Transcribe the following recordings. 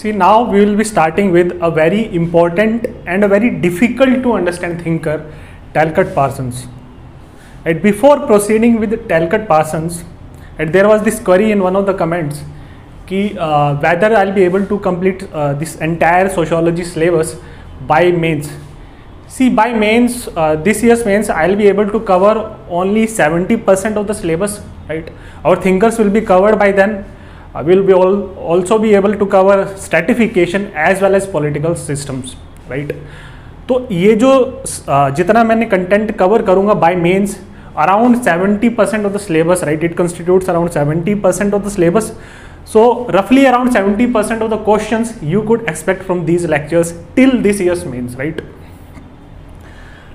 See, now we will be starting with a very important and a very difficult to understand thinker, Talcott Parsons. And before proceeding with Talcott Parsons, and there was this query in one of the comments ki, uh, whether I'll be able to complete uh, this entire sociology syllabus by mains. See, by mains, uh, this year's mains, I'll be able to cover only 70% of the syllabus, right? Our thinkers will be covered by then uh, will be all, also be able to cover stratification as well as political systems right? तो ये जो uh, जितना मैंने content cover करूँगा by mains around 70 percent of the syllabus right it constitutes around 70 percent of the syllabus so रफली around 70 percent of the question you could expect from these lectures till this years mains right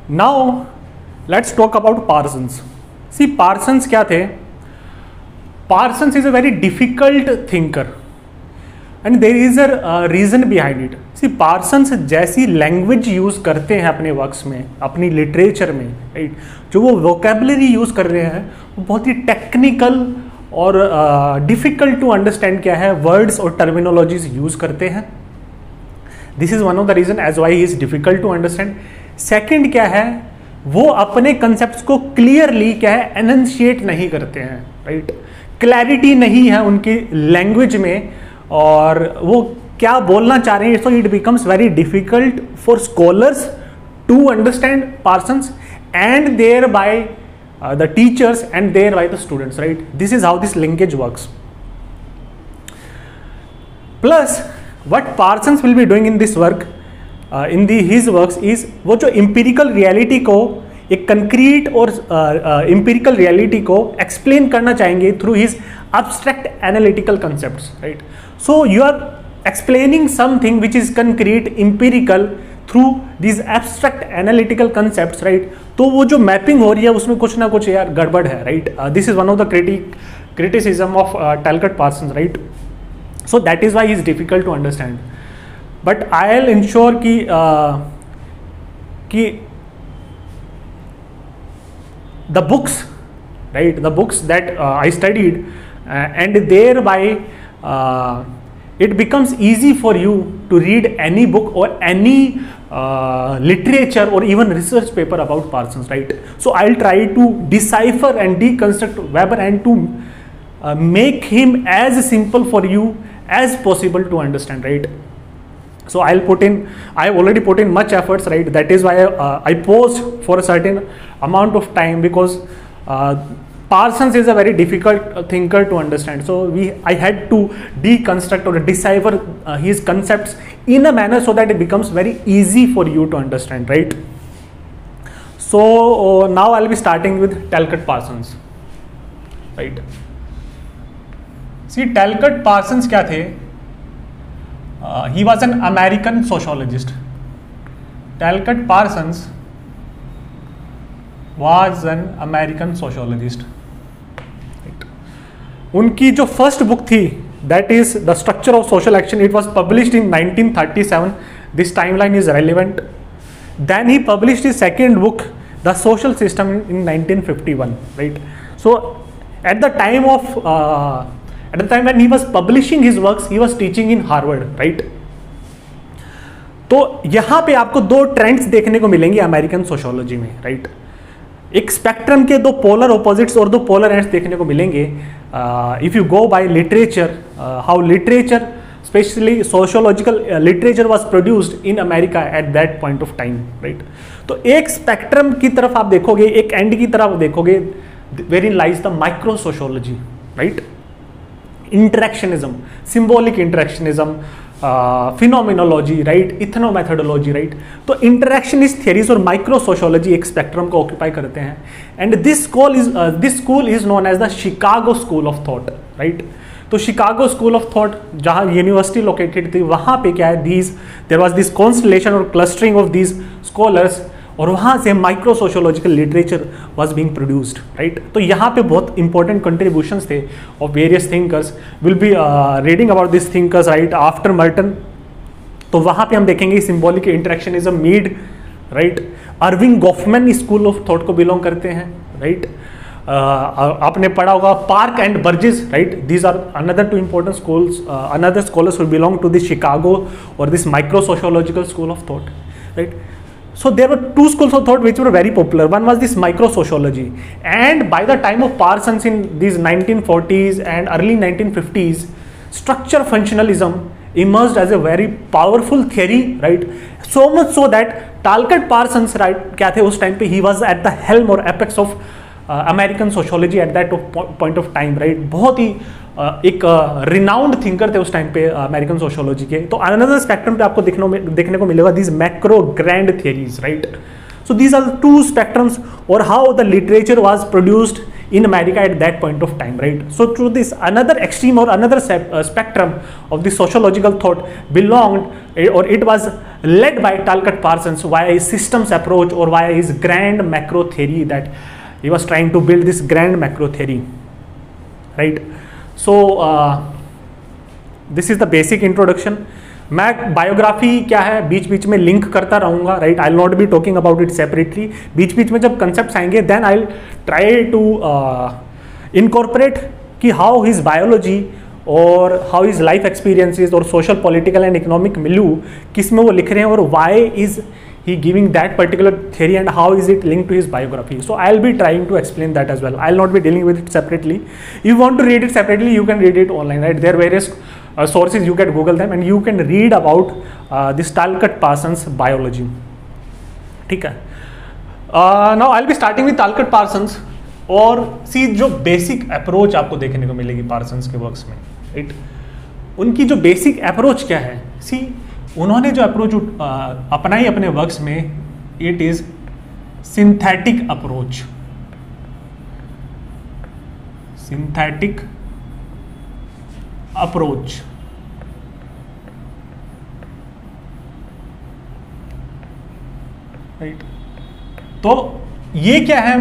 now let's talk about Parsons C Parsons क्या थे? Parsons is a very difficult thinker and there is a reason behind it C Parsons जैसी language use करते हैं अपने works में, अपनी literature में right right? जो वो वोकेबलरी यूज़ कर रहे हैं, वो बहुत ही टेक्निकल और डिफ़िकल्ट टू अंडरस्टैंड क्या है वर्ड्स और टर्मिनोलॉजीज यूज़ करते हैं this is one of the reason as why is difficult to understand second क्या है, वो अपने कंसेप्ट को क्लियरली क्या है एनंशिएट नहीं करते हैं राइट right? क्लैरिटी नहीं है उनकी लैंग्वेज में और वो क्या बोलना चाह रहे हैं so it becomes very difficult for scholars to understand Parsons and there by the teachers and there by the students right this is how this linkage works plus what Parsons will be doing in this work in the his work is वो जो empirical reality को एक concrete और empirical reality को explain करना चाहेंगे through his abstract analytical concept right so you are explaining something which is concrete empirical through these abstract analytical concept right तो वो जो मैपिंग हो रही है, उसमें कुछ ना कुछ यार गड़बड़ है right this is one of the critic criticism of Talcott Parson right so that is why is difficult to understand but I'll ensure की the books right? The books that uh, i studied uh, and thereby uh, it becomes easy for you to read any book or any uh, literature or even research paper about parsons right? So i'll try to decipher and deconstruct weber and to uh, make him as simple for you as possible to understand right so i'll put in i've already put in much efforts right? That is why i, uh, I posed for a certain amount of time because uh, parsons is a very difficult uh, thinker to understand. So we i had to deconstruct or decipher uh, his concepts in a manner so that it becomes very easy for you to understand right? So uh, now i'll be starting with talcott parsons right? See talcott parsons kya the? Uh, he was an American sociologist. Talcott Parsons was an American sociologist. उनकी जो first book थी that is the structure of social action it was published in 1937 this time line is relevant then he published is second book the social system in 1951 right so at the time of at the time when he was publishing his works, he was teaching in harvard, right? तो यहाँ पे आपको दो trends देखने को मिलेंगे American sociology में right? एक स्पेक्ट्रम के दो पोलर ऑपोजिट्स और दो पोलर एंड्स देखने को मिलेंगे। If you go by literature how literature specially sociological literature was produced in America at that point of time right तो एक स्पेक्ट्रम की तरफ़ आप देखोगे, एक एंड की तरफ़ देखोगे where in lies the micro sociology right interactionism symbolic interactionism phenomenology right ethnomethodology right तो इंटरेक्शन इज़ थियरीज और माइक्रो सोशोलॉजी एक स्पेक्ट्रम को ऑक्यूपाई करते हैं। And this school is this school is known as the Chicago school of thought right तो Chicago school of thought जहाँ university located थी, वहाँ पे क्या है? These there was this constellation और क्लस्टरिंग ऑफ़ दीज स्कॉलर्स और वहाँ से micro sociological literature was being produced right तो यहाँ पे बहुत इंपॉर्टेंट कंट्रीब्यूशन थे of various thinkers will be reading about this thinkers right after Merton तो वहाँ पे हम देखेंगे symbolic interactionism Mead right Erving Goffman school of thought को बिलोंग करते हैं राइट uh, आपने पढ़ा होगा Park and Burgess right these are another two important schools another scholars who belong to this Chicago और this micro sociological school of thought right So there were two schools of thought which were very popular. One was this micro-sociology, and by the time of Parsons in these 1940s and early 1950s, structure functionalism emerged as a very powerful theory, right? So much so that Talcott Parsons, right, क्या थे उस time पे he was at the helm or apex of American sociology at that point of time right बहुत ही uh, एक renowned thinker थे उस time पे American sociology के। तो अनदर स्पेक्ट्रम पे आपको देखने को मिलेगा these macro grand theories right so these are two spectrums और how the literature was produced in America at that point of time right so through this another extreme और another spectrum of the sociological thought belong और it was led by Talcott Parson why I systems approach और why I is grand macro theory that he was trying to build this grand macro theory right right? So this is the basic introduction मैं biography क्या है? बीच बीच में link करता रहूँगा right I not be talking about it separately बीच बीच में जब कंसेप्ट आएँगे then I try to incorporate कि हाउ हिज बायोलॉजी और हाउ इज़ लाइफ एक्सपीरियंसेस और social political and economic milieu किसमें वो लिख रहे हैं और why is he giving that particular theory and how is it linked to his biography so i'll be trying to explain that as well i'll not be dealing with it separately if you want to read it separately you can read it online right there are various uh, sources you can google them and you can read about uh, this talcott parsons biology ठीक है now I be starting with Talcott Parsons और see जो basic approach आपको देखने को मिलेगी Parsons के works में राइट उनकी जो बेसिक अप्रोच क्या है सी उन्होंने जो अप्रोच अपनाई अपने वर्क्स में it is synthetic approach synthetic approach right तो ये क्या है?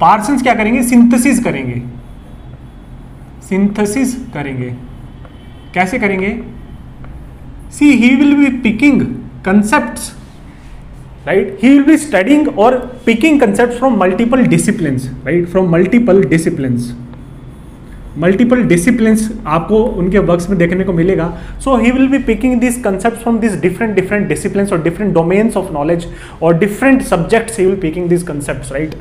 पार्सन्स क्या करेंगे? सिंथेसिस करेंगे. सिंथेसिस करेंगे. कैसे करेंगे? see he will be picking concepts right he will be studying or picking concepts from multiple disciplines right from multiple disciplines multiple disciplines आपको उनके वर्क्स में देखने को मिलेगा so he will be picking this concept from this different different disciplines और different domains of knowledge और different subjects he will picking this concept right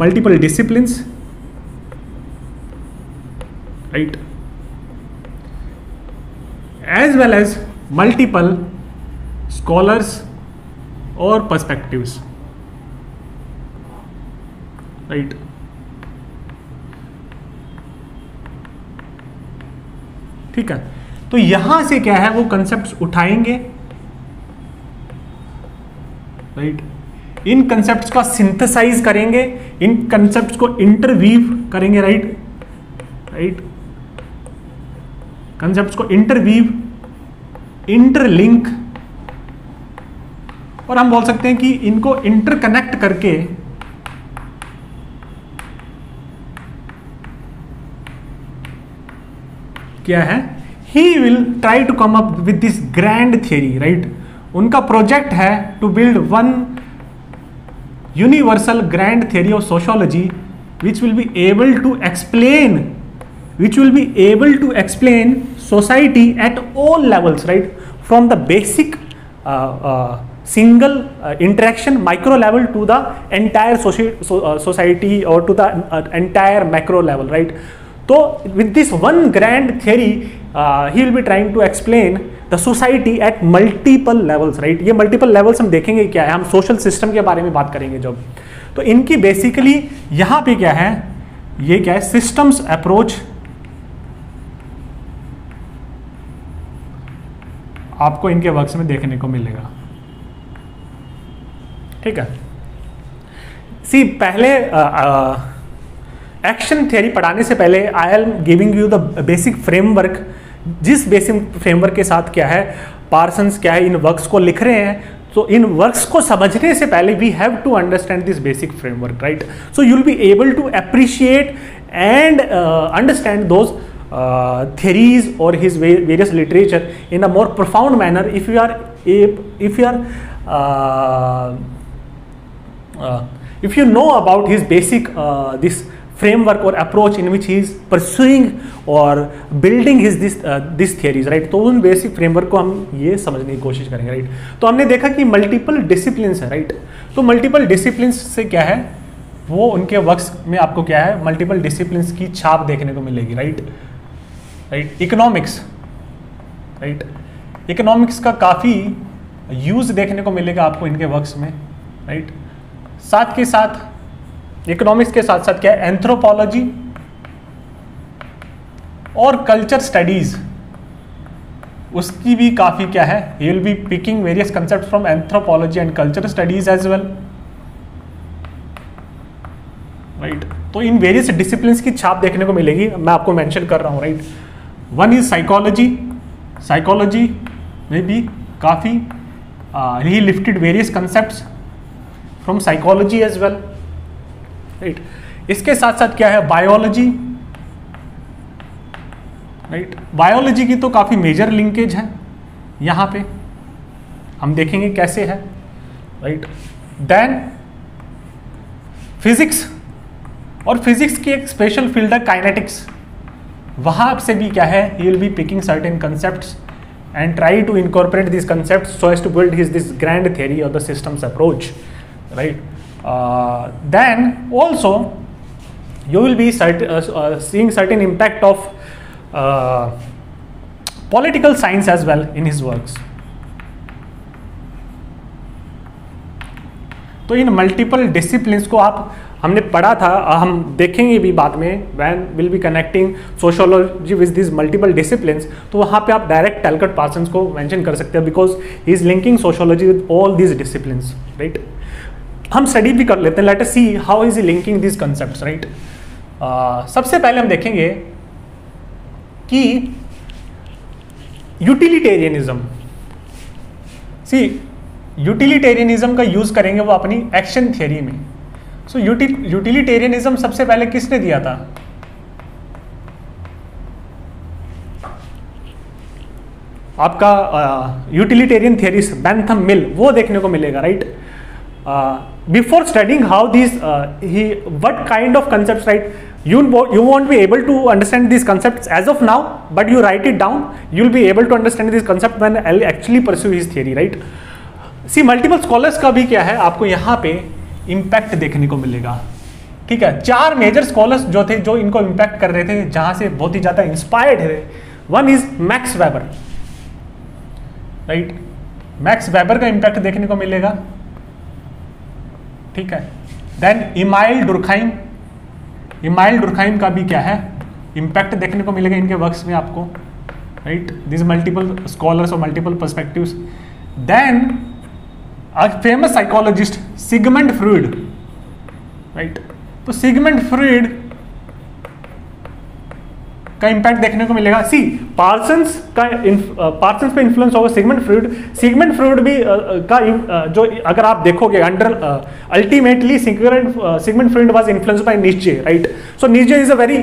multiple disciplines right as well as multiple scholars or perspectives. Right. ठीक है? तो यहाँ से क्या है? वो कंसेप्ट उठाएँगे। Right right? इन कंसेप्ट का सिंथेसाइज करेंगे। इन कंसेप्ट को इंटरवीव करेंगे राइट राइट कंसेप्ट को इंटरवीव इंटरलिंक और हम बोल सकते हैं कि इनको इंटरकनेक्ट करके क्या है? He will try to come up with this grand theory right उनका प्रोजेक्ट है to build one universal grand theory of sociology which will be able to explain which will be able to explain society at all levels, right? From the basic uh, uh, single uh, interaction micro level to the entire soci so, uh, society or to the uh, entire macro level, right? So with this one grand theory, uh, he will be trying to explain the society at multiple levels right ये multiple levels हम देखेंगे क्या है हम social system के बारे में बात करेंगे जब तो इनकी बेसिकली यहाँ पे क्या है ये क्या है सिस्टम्स अप्रोच आपको इनके वर्क्स में देखने को मिलेगा। ठीक है? सी पहले एक्शन थियरी पढ़ाने से पहले I am giving you the basic framework जिस बेसिक फ्रेमवर्क के साथ क्या है पार्सन्स क्या है, इन वर्क्स को लिख रहे हैं। तो इन वर्क्स को समझने से पहले we have to understand this basic framework right so you will be able to appreciate and understand those theories or his various literature in a more profound manner if you are if you are uh, uh, if you know about his basic uh, this framework or approach in which he is pursuing building his this uh, this theories right तो उन basic framework को हम ये समझने की कोशिश करेंगे right right? तो हमने देखा कि मल्टीपल डिसिप्लिन है राइट right? तो मल्टीपल डिसिप्लिन से क्या है वो उनके वर्क्स में आपको क्या है मल्टीपल डिसिप्लिन की छाप देखने को मिलेगी right right economics right economics का काफ़ी यूज़ देखने को मिलेगा आपको इनके वर्क्स में राइट साथ के साथ इकोनॉमिक्स के साथ साथ क्या एंथ्रोपोलॉजी और कल्चर स्टडीज़ उसकी भी काफ़ी क्या है? He will be picking various concept from anthropology and culture studies as well right तो इन वेरियस डिसिप्लिन की छाप देखने को मिलेगी, मैं आपको मेंशन कर रहा हूँ right one is psychology psychology में भी काफ़ी he lifted various concept from psychology as well right इसके साथ साथ क्या है? बायोलॉजी राइट बायोलॉजी की तो काफ़ी मेजर लिंकेज है यहाँ पे। हम देखेंगे कैसे है राइट देन फिजिक्स और फिजिक्स की एक स्पेशल फ़ील्ड है काइनेटिक्स वहाँ से भी क्या है he will be picking certain concept and try to incorporate this concept so as to build his this grand theory of the systems approach right then also uh, uh, seeing certain impact of uh, political science as well in his works. तो इन multiple discipline को आप हमने पढ़ा था हम देखेंगे भी बाद में when will be connecting sociology with this multiple discipline तो वहाँ पे आप डायरेक्ट टेलकट पार्सन को मेंशन कर सकते हैं because he is linking sociology with all these discipline right हम स्टडी भी कर लेते हैं let see how is he linking this concept right सबसे पहले हम देखेंगे कि यूटिलिटेरियनिज्म सी यूटिलिटेरियनिज्म का यूज़ करेंगे वो अपनी एक्शन थियरी में। सो यूटिलिटेरियनिज्म सबसे पहले किसने दिया था? आपका यूटिलिटेरियन थियरी बैंथम मिल वो देखने को मिलेगा right before studying how this he what kind of concept right you you won't be able to understand this concept as of now but you write it down you'll be able to understand this concept actually pursue his theory right see multiple scholars का भी क्या है, आपको यहाँ पे impact देखने को मिलेगा। ठीक है? चार मेजर स्कॉलर्स जो थे, जो इनको इम्पैक्ट कर रहे थे, जहाँ से बहुत ही ज़्यादा इंस्पायर्ड है one is Max Weber right Max Weber का इम्पैक्ट देखने को मिलेगा। ठीक है? Then Emile Durkheim Emile Durkheim का भी क्या है? इम्पैक्ट देखने को मिलेगा इनके वर्क्स में आपको। राइट दिस मल्टीपल स्कॉलर्स और multiple perspectives then famous psychologist Sigmund Freud right तो सिगमेंट फ्रूड का इंपैक्ट देखने को मिलेगा। सी पार्सन्स का पार्सन्स पे इन्फ्लुएंस होगा सिगमेंट फ्रूड सिगमेंट फ्रूड भी का जो अगर आप देखोगे under ultimately Sigmund Sigmund Freud was influence by Nietzsche right so Nietzsche is a very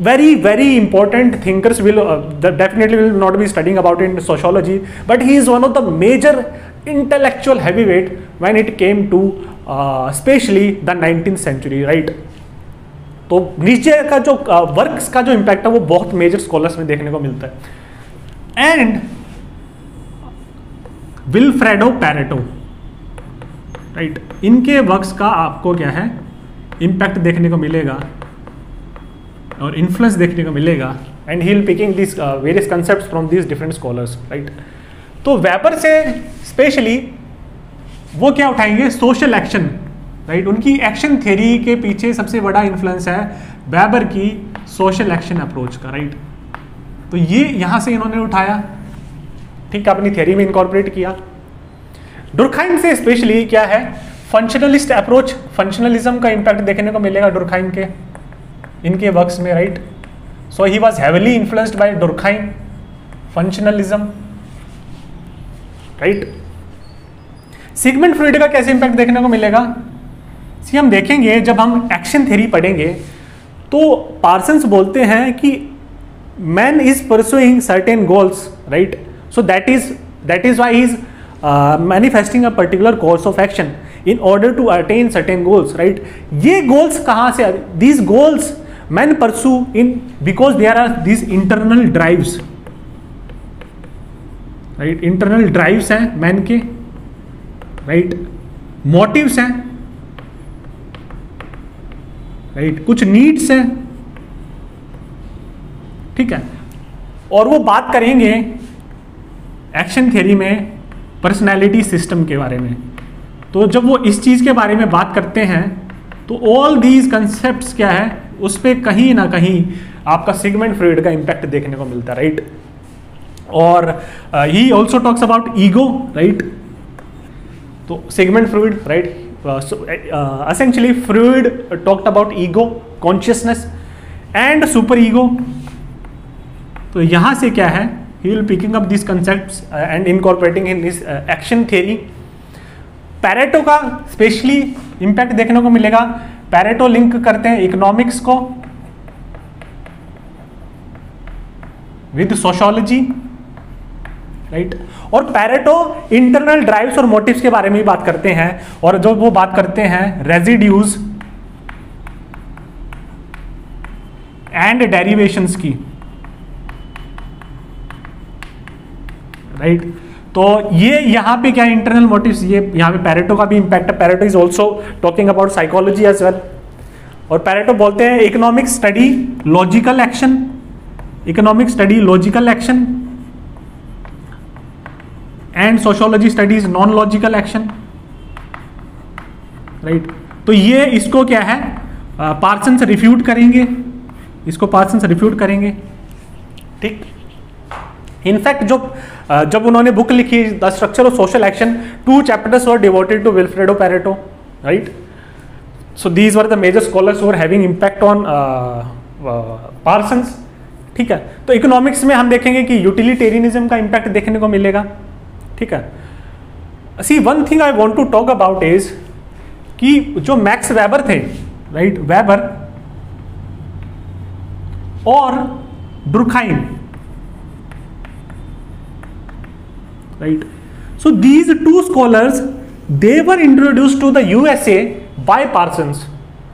very very important thinkers will definitely will not be studying about in sociology but he is one of the major intellectual heavyweight when it came to uh, especially the 19th century right? तो Nietzsche का जो works uh, का जो impact है वो बहुत major scholars में देखने को मिलता है। एंड विलफ्रेडो पैरेटो राइट इनके वर्क्स का आपको क्या है? इम्पैक्ट देखने को मिलेगा और इन्फ्लुएंस देखने को मिलेगा। And he picking this various concept from this different scholars right तो वेपर से स्पेशली वो क्या उठाएँगे? सोशल एक्शन राइट उनकी एक्शन थ्योरी के पीछे सबसे बड़ा इन्फ्लुएंस है वेबर की सोशल एक्शन अप्रोच का राइट तो ये यहाँ से इन्होंने उठाया। ठीक अपनी थ्योरी में इनकॉर्पोरेट किया। डुरखाइम से स्पेशली क्या है? फंक्शनलिस्ट अप्रोच फंक्शनलिज्म का इंपैक्ट देखने को मिलेगा डुरखाइम के, इनके वर्क्स में right so he was heavily influenced by Durkheim functionalism right Sigmund Freud का कैसे इंपैक्ट देखने को मिलेगा? सी हम देखेंगे, जब हम एक्शन थ्योरी पढ़ेंगे तो पार्सन्स बोलते हैं कि man is pursuing certain goals right so that is that is why is manifesting a particular course of action in order to attain certain goals right ये गोल्स कहाँ से these goals man pursuing because there are these internal drives right internal drives हैं man के. Right? Motives हैं. Right कुछ needs हैं. ठीक है? और वो बात करेंगे एक्शन थ्योरी में पर्सनैलिटी सिस्टम के बारे में. तो जब वो इस चीज़ के बारे में बात करते हैं तो ऑल दीज कंसेप्ट क्या है? उस पर कहीं ना कहीं आपका सिगमेंट फ्रूड का इंपैक्ट देखने को मिलता है राइट और he also talks about ego right तो Sigmund Freud right essentially Freud talked about ego consciousness and super ego तो यहाँ से क्या है? Picking up these concepts uh, and incorporating in his uh, action theory. Pareto का specially impact देखने को मिलेगा। पैरेटो लिंक करते हैं इकोनॉमिक्स को। With sociology right? और पैरेटो इंटरनल ड्राइव्स और मोटिव्स के बारे में भी बात करते हैं। और जो वो बात करते हैं, रेजिड्यूज एंड डेरिवेशंस की। राइट? तो ये यहाँ पे क्या इंटरनल मोटिव्स, ये यहाँ पे पैरेटो का भी इंपैक्ट है। Pareto is also talking about psychology as well और पैरेटो बोलते हैं economic study logical action economic study logical action and sociology studies non logical action right तो ये इसको क्या है? पार्सन से रिफ्यूट करेंगे। इसको पार्सन से रिफ्यूट करेंगे। ठीक? इनफैक्ट जो जब उन्होंने बुक लिखी the structure of social action two chapters were devoted to Vilfredo Pareto right so these were the major scholars were having impact on Parsons ठीक है? तो इकोनॉमिक्स में हम देखेंगे कि यूटिलिटेरियनिज्म का इंपैक्ट देखने को मिलेगा। ठीक है see one thing I want to talk about is कि जो मैक्स वेबर थे राइट right? वेबर और Durkheim right so these two scholars they were introduce to the USA by Parsons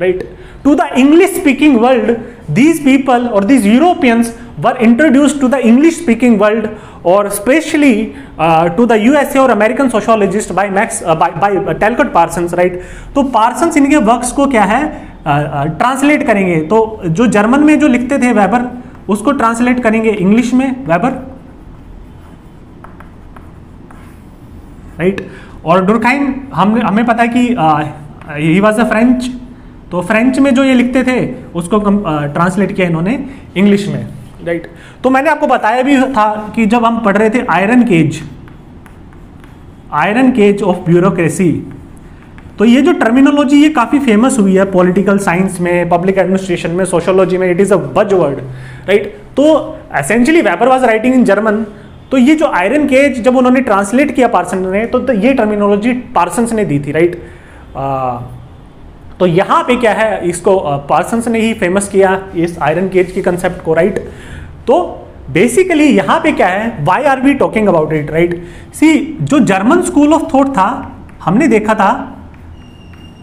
right to the English speaking world these people or these europeans were introduced to the english speaking world or especially uh, to the usa or american sociologist by max uh, by, by uh, talcott parsons right तो parsons इनके works को क्या है translate uh, करेंगे तो जो German में जो लिखते थे वेबर उसको ट्रांसलेट करेंगे इंग्लिश में वेबर राइट और डुरखाइम हम हमें पता है कि ही वॉज़ अ फ्रेंच तो फ्रेंच में जो ये लिखते थे उसको ट्रांसलेट किया इन्होंने इंग्लिश में। राइट तो मैंने आपको बताया भी था कि जब हम पढ़ रहे थे iron cage iron cage of bureaucracy तो ये जो टर्मिनोलॉजी ये काफ़ी फ़ेमस हुई है पॉलिटिकल साइंस में पब्लिक एडमिनिस्ट्रेशन में सोशोलॉजी में it is a buzz word right तो essentially Weber was writing in German तो ये जो आयरन केज जब उन्होंने ट्रांसलेट किया पार्सन ने तो, तो ये टर्मिनोलॉजी पार्सन्स ने दी थी राइट आ, तो यहाँ पे क्या है, इसको पार्सन्स ने ही फ़ेमस किया इस आयरन केज की कंसेप्ट को राइट तो बेसिकली यहाँ पे क्या है why are we talking about it right see जो जर्मन स्कूल ऑफ़ थॉट था, हमने देखा था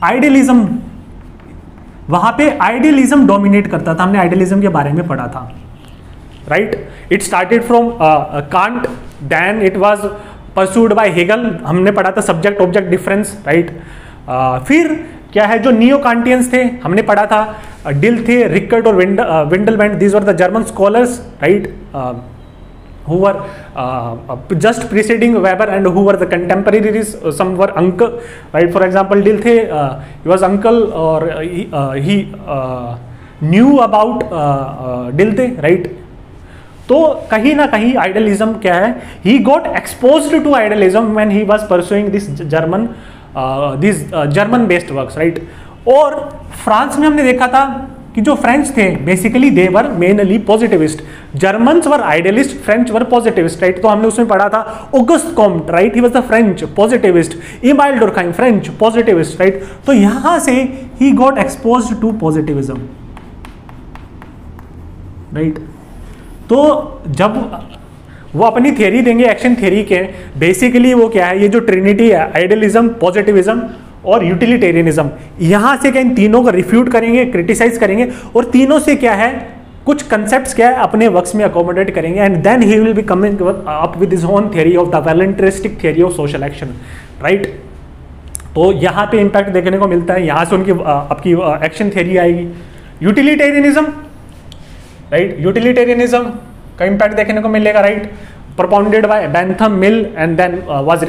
आइडियलिज्म वहाँ पे आइडियलिज्म डोमिनेट करता था, हमने आइडियलिज्म के बारे में पढ़ा था right it started from Kant then it was pursued by Hegel हमने पढ़ा था सब्जेक्ट ऑब्जेक्ट डिफरेंस राइट फिर क्या है जो नियो कॉन्टियंस थे? हमने पढ़ा था डिल थे रिकर्ट और Windelband these are the German scholars right who are just preceding Weber and who are the contemporaries some were uncle right for example Dilthey was uncle और he knew about Dilthey right तो कहीं ना कहीं idealism क्या है? He got expose to idealism when he was pursuing this German this German based works right और France में हमने देखा था कि जो फ्रेंच थे basically they were mainly positivist Germans were idealist French were positivist right तो हमने उसमें पढ़ा था Auguste Comte right he was the French positivist Emile Durkheim French positivist right तो यहाँ से he got expose to positivism right तो जब वो अपनी थियरी देंगे एक्शन थियरी के। बेसिकली वो क्या है, ये जो ट्रिनिटी है आइडियलिज्म पॉजिटिविज्म और यूटिलिटेरियनिज्म यहाँ से क्या इन तीनों को रिफ्यूट करेंगे क्रिटिसाइज करेंगे और तीनों से क्या है, कुछ कंसेप्ट क्या है, अपने वर्क्स में अकोमोडेट करेंगे। And then he will be coming up with his own theory of the voluntaristic theory of social action right तो यहाँ पे इंपैक्ट देखने को मिलता है, यहाँ से उनकी आपकी एक्शन थियरी आएगी। यूटिलिटेरियनिज्म राइट यूटिलिटेरियनिज्म का इंपैक्ट देखने को मिलेगा right propounded by Bentham Mill and then uh, was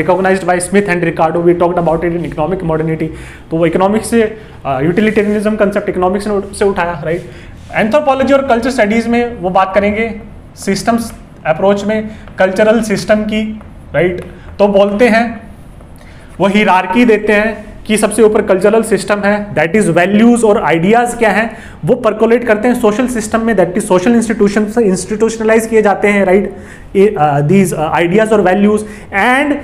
by Smith and Ricardo. We talked about it in economic modernity. तो वो इकोनॉमिक्स से यूटिलिटेरियनिज्म कंसेप्ट इकोनॉमिक्स से उठाया राइट एंथ्रोपोलॉजी और कल्चर स्टडीज़ में वो बात करेंगे सिस्टम्स अप्रोच में कल्चरल सिस्टम की राइट right? तो बोलते हैं वो हिरारकी देते हैं कि सबसे ऊपर कल्चरल सिस्टम है दैट इज़ वैल्यूज़ और आइडियाज़ क्या है, वो परकोलेट करते हैं सोशल सिस्टम में that is social institution institutionalize किए जाते हैं राइट दीज आइडियाज़ और values and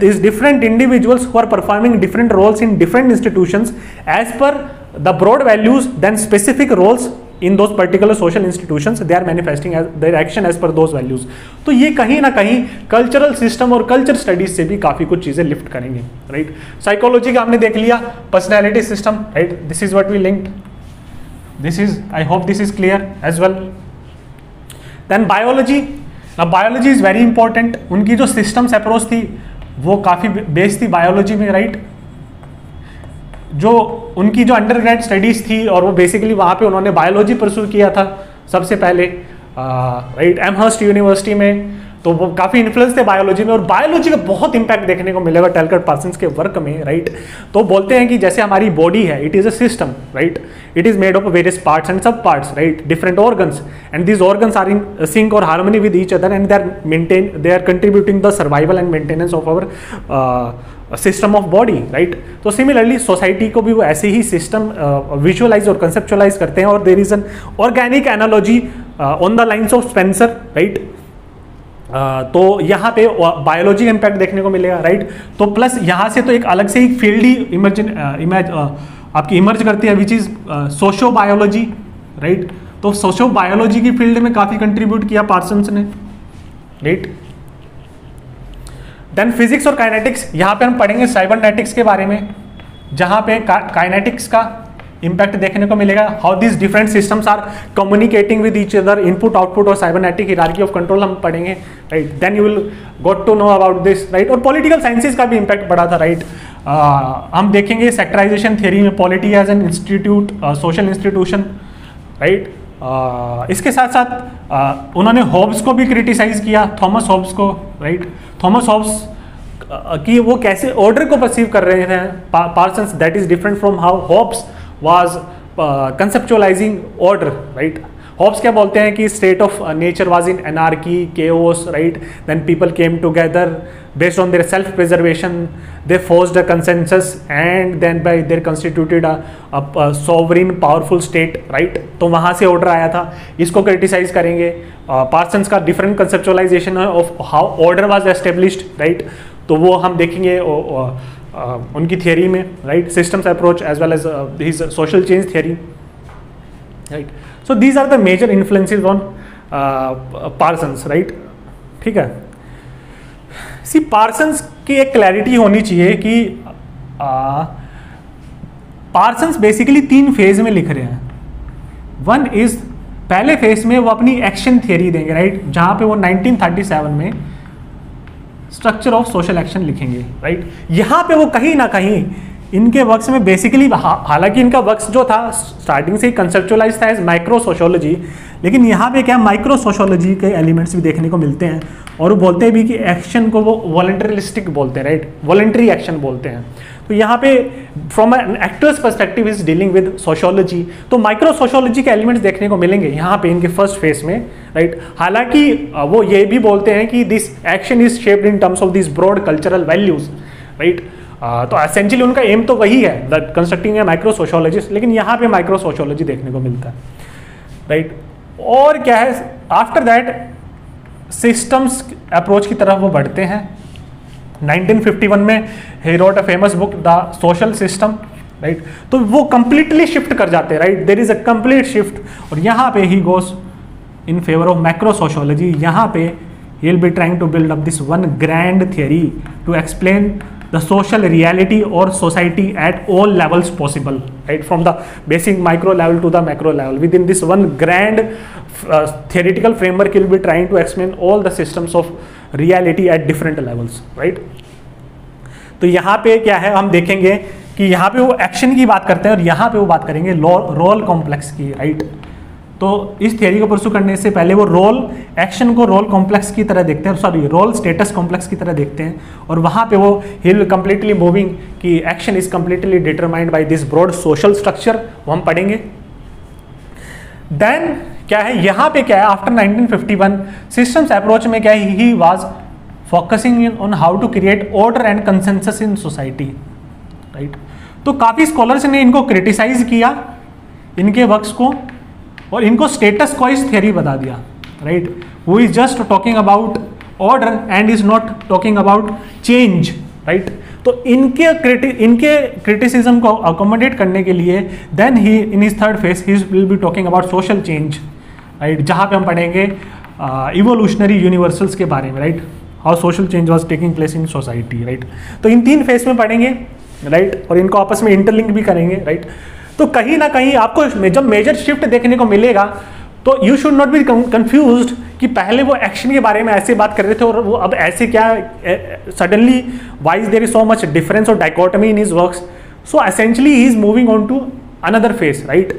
this different individuals who are performing different roles in different institution as per the broad values then specific roles in those particular social institution they are manifesting their action as per those values तो ये कहीं ना कहीं cultural system और culture studies से भी काफ़ी कुछ चीज़ें लिफ्ट करेंगे राइट साइकोलॉजी का हमने देख लिया personality system right this is what we linked this is I hope this is clear as well then biology अब बायोलॉजी इज़ वेरी इंपॉर्टेंट उनकी जो सिस्टम्स अप्रोच थी, वो काफ़ी बेस थी बायोलॉजी में राइट right? जो उनकी जो अंडर ग्रेड स्टडीज़ थी और वो बेसिकली वहाँ पे उन्होंने बायोलॉजी परसू किया था सबसे पहले राइट एमहर्स्ट यूनिवर्सिटी में। तो वो काफ़ी इन्फ्लुएंस थे बायोलॉजी में और बायोलॉजी का बहुत इंपैक्ट देखने को मिलेगा टेलकट पार्सन के वर्क में राइट तो बोलते हैं कि जैसे हमारी बॉडी है it is a system right it is made of various parts and sub parts right different organs and these organs are in sync और harmony with each other and they are maintain they are contributing the survival and maintenance of our system of body right तो similarly society को भी वो ऐसे ही system visualize और conceptualise करते हैं और there is an organic analogy on the lines of Spencer right तो यहाँ पे बायोलॉजी इम्पैक्ट देखने को मिलेगा राइट तो प्लस यहाँ से तो एक अलग से एक फ़ील्ड ही इमर्ज इमेज आपकी इमर्ज करती है which is socio biology right तो सोशो बायोलॉजी की फ़ील्ड में काफ़ी कंट्रीब्यूट किया पार्सन्स ने राइट देन फिजिक्स और काइनेटिक्स यहाँ पे हम पढ़ेंगे साइबरनेटिक्स के बारे में जहाँ पे काइनेटिक्स का इम्पैक्ट देखने को मिलेगा how this different systems are communicating with each other input output और साइबरनेटिक हिरार्की ऑफ़ कंट्रोल हम पढ़ेंगे right then you will got to know about this right और पॉलिटिकल साइंसेज का भी इम्पैक्ट पड़ा था राइट right? uh, हम देखेंगे सेक्टराइजेशन थियरी में polity as an institute social institution right इसके साथ साथ उन्होंने हॉब्स को भी क्रिटिसाइज किया, थॉमस हॉब्स को राइट थॉमस हॉब्स कि वो कैसे ऑर्डर को परसीव कर रहे थे Parsons that is different from how Hobbes was conceptualizing order right? Hobbes क्या बोलते हैं कि state of nature was in anarchy chaos right then people came together based on their self preservation they forced a consensus their constituted a, a, a sovereign powerful state right? तो वहाँ से order आया था। इसको criticise करेंगे। Parsons uh, का different conceptualization of how order was established right तो वो हम देखेंगे uh, uh, उनकी थियरी में right systems approach as well as his social change theory right so these are the major influences on Parsons right ठीक है? See Parsons की एक क्लैरिटी होनी चाहिए कि पार्सन्स बेसिकली तीन फ़ेज़ में लिख रहे हैं। वन इज़ पहले फ़ेज़ में वो अपनी एक्शन थियरी देंगे राइट जहाँ पे वो 1937 में स्ट्रक्चर ऑफ़ सोशल एक्शन लिखेंगे राइट यहाँ पे वो कहीं ना कहीं इनके वर्क्स में बेसिकली हालाँकि इनका वर्क्स जो था स्टार्टिंग से ही कंसेप्चुअलाइज था एज माइक्रो सोशोलॉजी लेकिन यहाँ पे क्या माइक्रो सोशोलॉजी के एलिमेंट्स भी देखने को मिलते हैं और वो बोलते भी कि एक्शन को वो वॉलेंटरिस्टिक बोलते हैं राइट वॉलेंट्री एक्शन बोलते हैं। तो यहाँ पे from an actor's perspective is dealing with sociology तो माइक्रो सोशोलॉजी के एलिमेंट्स देखने को मिलेंगे यहाँ पे इनके फ़र्स्ट फेस में राइट हालाँकि वो ये भी बोलते हैं कि this action is shaped in terms of this broad cultural values right तो एसेंशियली उनका एम तो वही है the constructing a micro sociologist लेकिन यहाँ पे माइक्रो सोशोलॉजी देखने को मिलता है राइट right? और क्या है आफ्टर दैट सिस्टम्स अप्रोच की तरफ़ वो बढ़ते हैं। 1951 में he wrote a famous book the social system right तो वो कंप्लीटली शिफ्ट कर जाते हैं right there is a complete shift और यहाँ पे he goes in favour of macro sociology यहाँ पे he will be trying to build up this one grand theory to explain the social reality और society at all levels possible right from the basic micro level to the micro level within this one grand theoretical framework will be trying to explain all the systems of reality at different levels right तो यहाँ पे क्या है, हम देखेंगे कि यहाँ पे वो एक्शन की बात करते हैं और यहाँ पे वो बात करेंगे रोल कॉम्प्लेक्स की राइट right? तो इस थियरी को परसू करने से पहले वो रोल एक्शन को रोल कॉम्प्लेक्स की तरह देखते हैं। सॉरी रोल स्टेटस कॉम्प्लेक्स की तरह देखते हैं। और वहाँ पे वो हिल कंप्लीटली मूविंग कि action is completely determined by this broad social structure वो हम पढ़ेंगे। देन क्या है? यहाँ पे क्या है? आफ्टर 1951 सिस्टम्स अप्रोच में क्या है he was focusing on how to create order and consensus in society right तो काफ़ी स्कॉलर्स ने इनको क्रिटिसाइज किया, इनके वर्क्स को। और इनको स्टेटस क्वाइज थियरी बता दिया राइट वो is just talking about order and is not talking about change right तो इनके क्रिटि इनके क्रिटिसिज्म को अकोमोडेट करने के लिए then he in his third phase he will be talking about social change right जहाँ पे हम पढ़ेंगे इवोल्यूशनरी uh, यूनिवर्सल्स के बारे में right how social change was taking place in society right तो इन तीन फेस में पढ़ेंगे राइट right? और इनको आपस में इंटरलिंक भी करेंगे राइट right? तो कहीं ना कहीं आपको जब मेजर शिफ्ट देखने को मिलेगा तो you should not be confuse कि पहले वो एक्शन के बारे में ऐसे बात कर रहे थे और वो अब ऐसे क्या suddenly why is there is so much difference और dichotomy in his work so essentially he is moving on to another phase right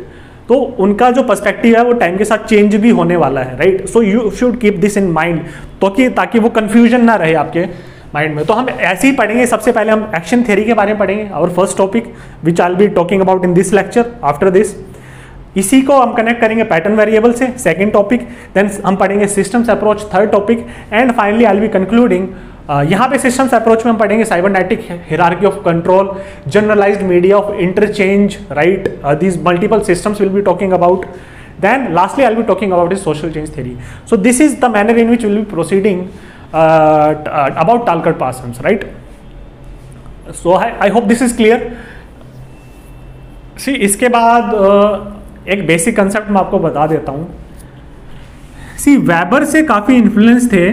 तो उनका जो पर्सपेक्टिव है वो टाइम के साथ चेंज भी होने वाला है right so you should keep this in mind तो कि ताकि वो कंफ्यूजन ना रहे आपके। माइंड में। तो हम ऐसे ही पढ़ेंगे सबसे पहले हम एक्शन थ्योरी के बारे में पढ़ेंगे और first topic which I'll be talking about in this lecture after this इसी को हम कनेक्ट करेंगे पैटर्न वेरिएबल से सेकंड टॉपिक देन हम पढ़ेंगे systems approach third topic and finally I be concluding यहाँ पे सिस्टम्स अप्रोच में हम पढ़ेंगे cybernetic hierarchy of control generalised media of interchange right these multiple systems will be talking about lastly i'll be talking about his social change theory so this is the manner in which we'll be proceeding uh, about Talcott Parsons, right? So I, I hope this is clear. See इसके बाद uh, एक basic concept मैं आपको बता देता हूँ सी weber से काफ़ी इन्फ्लुएंस थे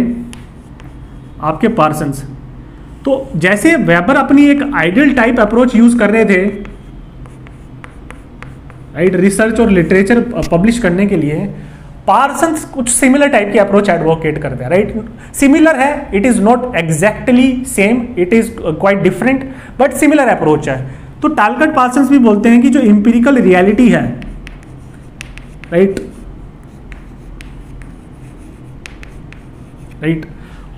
आपके पार्सन्स तो जैसे वेबर अपनी एक आइडियल टाइप अप्रोच यूज़ कर रहे थे राइट रिसर्च और लिटरेचर पब्लिश करने के लिए पार्सन्स कुछ सिमिलर टाइप की अप्रोच एडवोकेट करते हैं राइट सिमिलर है it is not exactly same it is quite different but similar approach है। तो टालकट पार्सन्स भी बोलते हैं कि जो इंपेरिकल रियलिटी है राइट राइट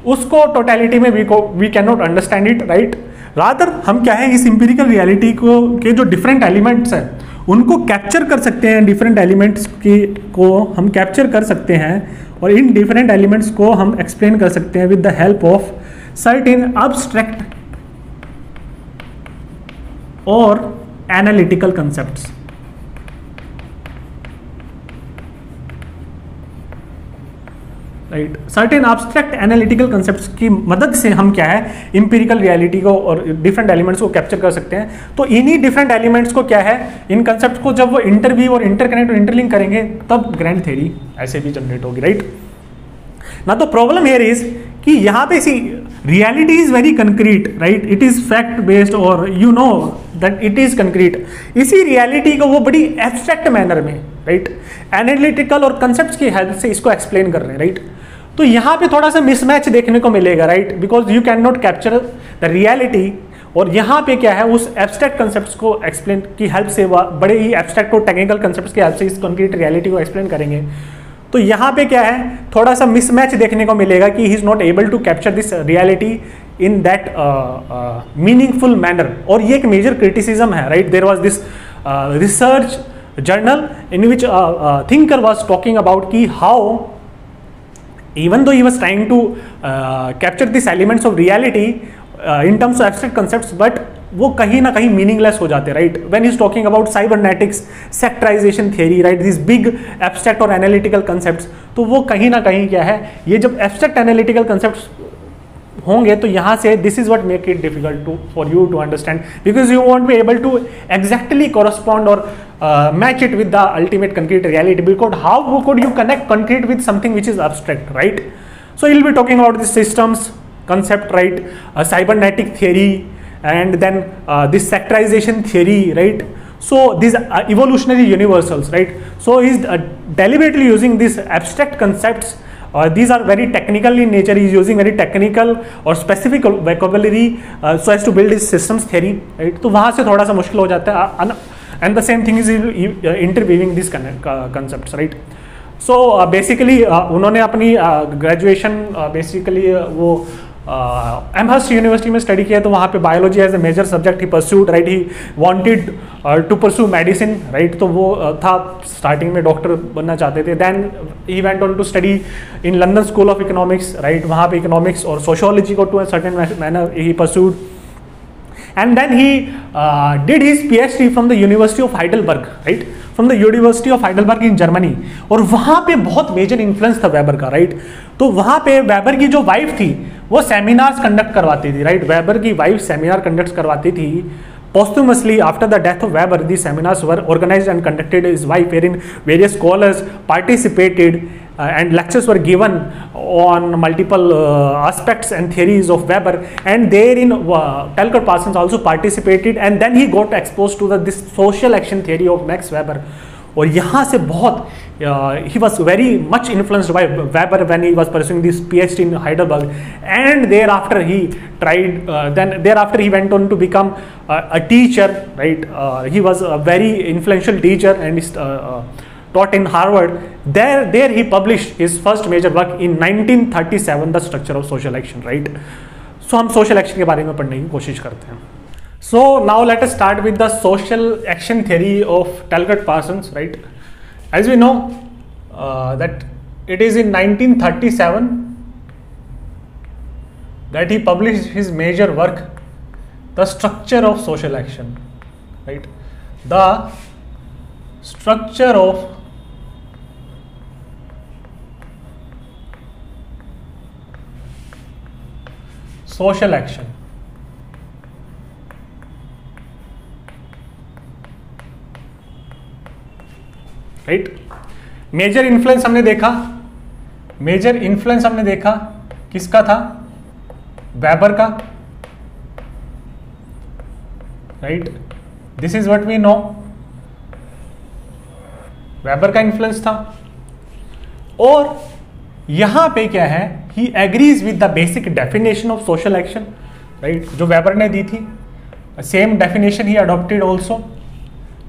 उसको टोटलिटी में we can not understand it right rather हम क्या है, इस इंपेरिकल रियलिटी को, के जो डिफरेंट एलिमेंट्स हैं उनको कैप्चर कर सकते हैं डिफरेंट एलिमेंट्स की, को हम कैप्चर कर सकते हैं और इन डिफरेंट एलिमेंट्स को हम एक्सप्लेन कर सकते हैं with the help of certain abstract और analytical concepts right certain abstract analytical concept की मदद से हम क्या है इंपेरिकल रियलिटी को और डिफरेंट एलिमेंट्स को कैप्चर कर सकते हैं। तो इन्हीं डिफरेंट एलिमेंट्स को क्या है, इन कंसेप्ट को जब वो इंटरव्यू और इंटरकनेक्ट और इंटरलिंक करेंगे, तब ग्रैंड थेरी ऐसे भी जनरेट होगी राइट ना तो प्रॉब्लम हेयर इज़ कि यहाँ पे see reality is very concrete right it is fact based और you know that it is concrete इसी रियलिटी को वो बड़ी एब्स्ट्रैक्ट मैनर में राइट एनालिटिकल और कंसेप्ट की हेल्प से इसको एक्सप्लेन कर रहे हैं राइट तो यहाँ पे थोड़ा सा मिसमैच देखने को मिलेगा right because you can not capture the reality और यहाँ पे क्या है, उस एब्स्ट्रैक्ट कंसेप्ट को एक्सप्लेन की हेल्प से बड़े ही एब्स्ट्रैक्ट और टेक्निकल कंसेप्ट की हेल्प से इस कंक्रीट रियलिटी को एक्सप्लेन करेंगे। तो यहाँ पे क्या है, थोड़ा सा मिसमैच देखने को मिलेगा कि he is not able to capture this reality in that meaningful manner और ये एक मेजर क्रिटिसिज्म है right there was this research journal in which thinker was talking about की how even though he was trying to uh, capture these elements of reality uh, in terms of abstract concepts but वो कहीं ना कहीं meaningless हो जाते right when is talking about cybernetics sectorization theory right this big abstract और analytical concept तो वो कहीं ना कहीं क्या है? ये जब एब्सट्रैक्ट एनालिटिकल कंसेप्ट्स होंगे तो यहाँ से this is what make it difficult to for you to understand because you won't be able to exactly correspond और match it with the ultimate concrete reality because how could you connect concrete with something which is abstract right so you'll be talking about the systems concept right uh, cybernetic theory and then uh, this sectorization theory, right? So these uh, evolutionary universals, right? So he's uh, deliberately using these abstract concepts. और these are very technical in nature is using very technical और specific vocabulary so as to build his systems theory right तो वहाँ से थोड़ा सा मुश्किल हो जाता है। And the same thing is interviewing this concept right so basically उन्होंने अपनी ग्रेजुएशन बेसिकली वो एमहर्स्ट यूनिवर्सिटी में स्टडी किया तो वहाँ पे biology as a major subject he pursued right he wanted to pursue medicine right तो वो uh, था स्टार्टिंग में डॉक्टर बनना चाहते थे. Then he went on to study in London School of Economics right वहाँ पे इकोनॉमिक्स और सोशोलॉजी को to a certain manner he pursued and then he uh, did his PhD from the University of Heidelberg, right? From the University of Heidelberg in Germany और वहाँ पे बहुत major influence था Weber का right तो वहाँ पे वेबर की जो वाइफ थी वो सेमिनार्स कंडक्ट करवाती थी राइट वेबर की वाइफ सेमिनार कंडक्ट करवाती थी। Posthumously after the death of Weber the seminars were organise and conducted his wife uh in various scholars participated and lectures were given on multiple aspects and theories of Weber and there in Talcott Parsons also participated and then he got expose to this social action theory of Max Weber और यहाँ से बहुत he was very much influenced by Weber when he was pursuing this PhD in Heidelberg and thereafter he tried then thereafter he went on to become a teacher right he was a very influential teacher and taught in Harvard. There, there he published his first major work in 1937, The Structure of Social Action, right? So हम social action के बारे में पढ़ने की कोशिश करते हैं So now let us start with the social action theory of Talcott Parsons, right? As we know uh, that it is in 1937 that he published his major work, The Structure of Social Action, right? The structure of social action right major influence हमने देखा। Major influence हमने देखा। किसका था? Weber का। Right this is what we know Weber का influence था। और यहाँ पे क्या है? He agrees with the basic definition of social action right जो वेबर ने दी थी। Same definition he adopted also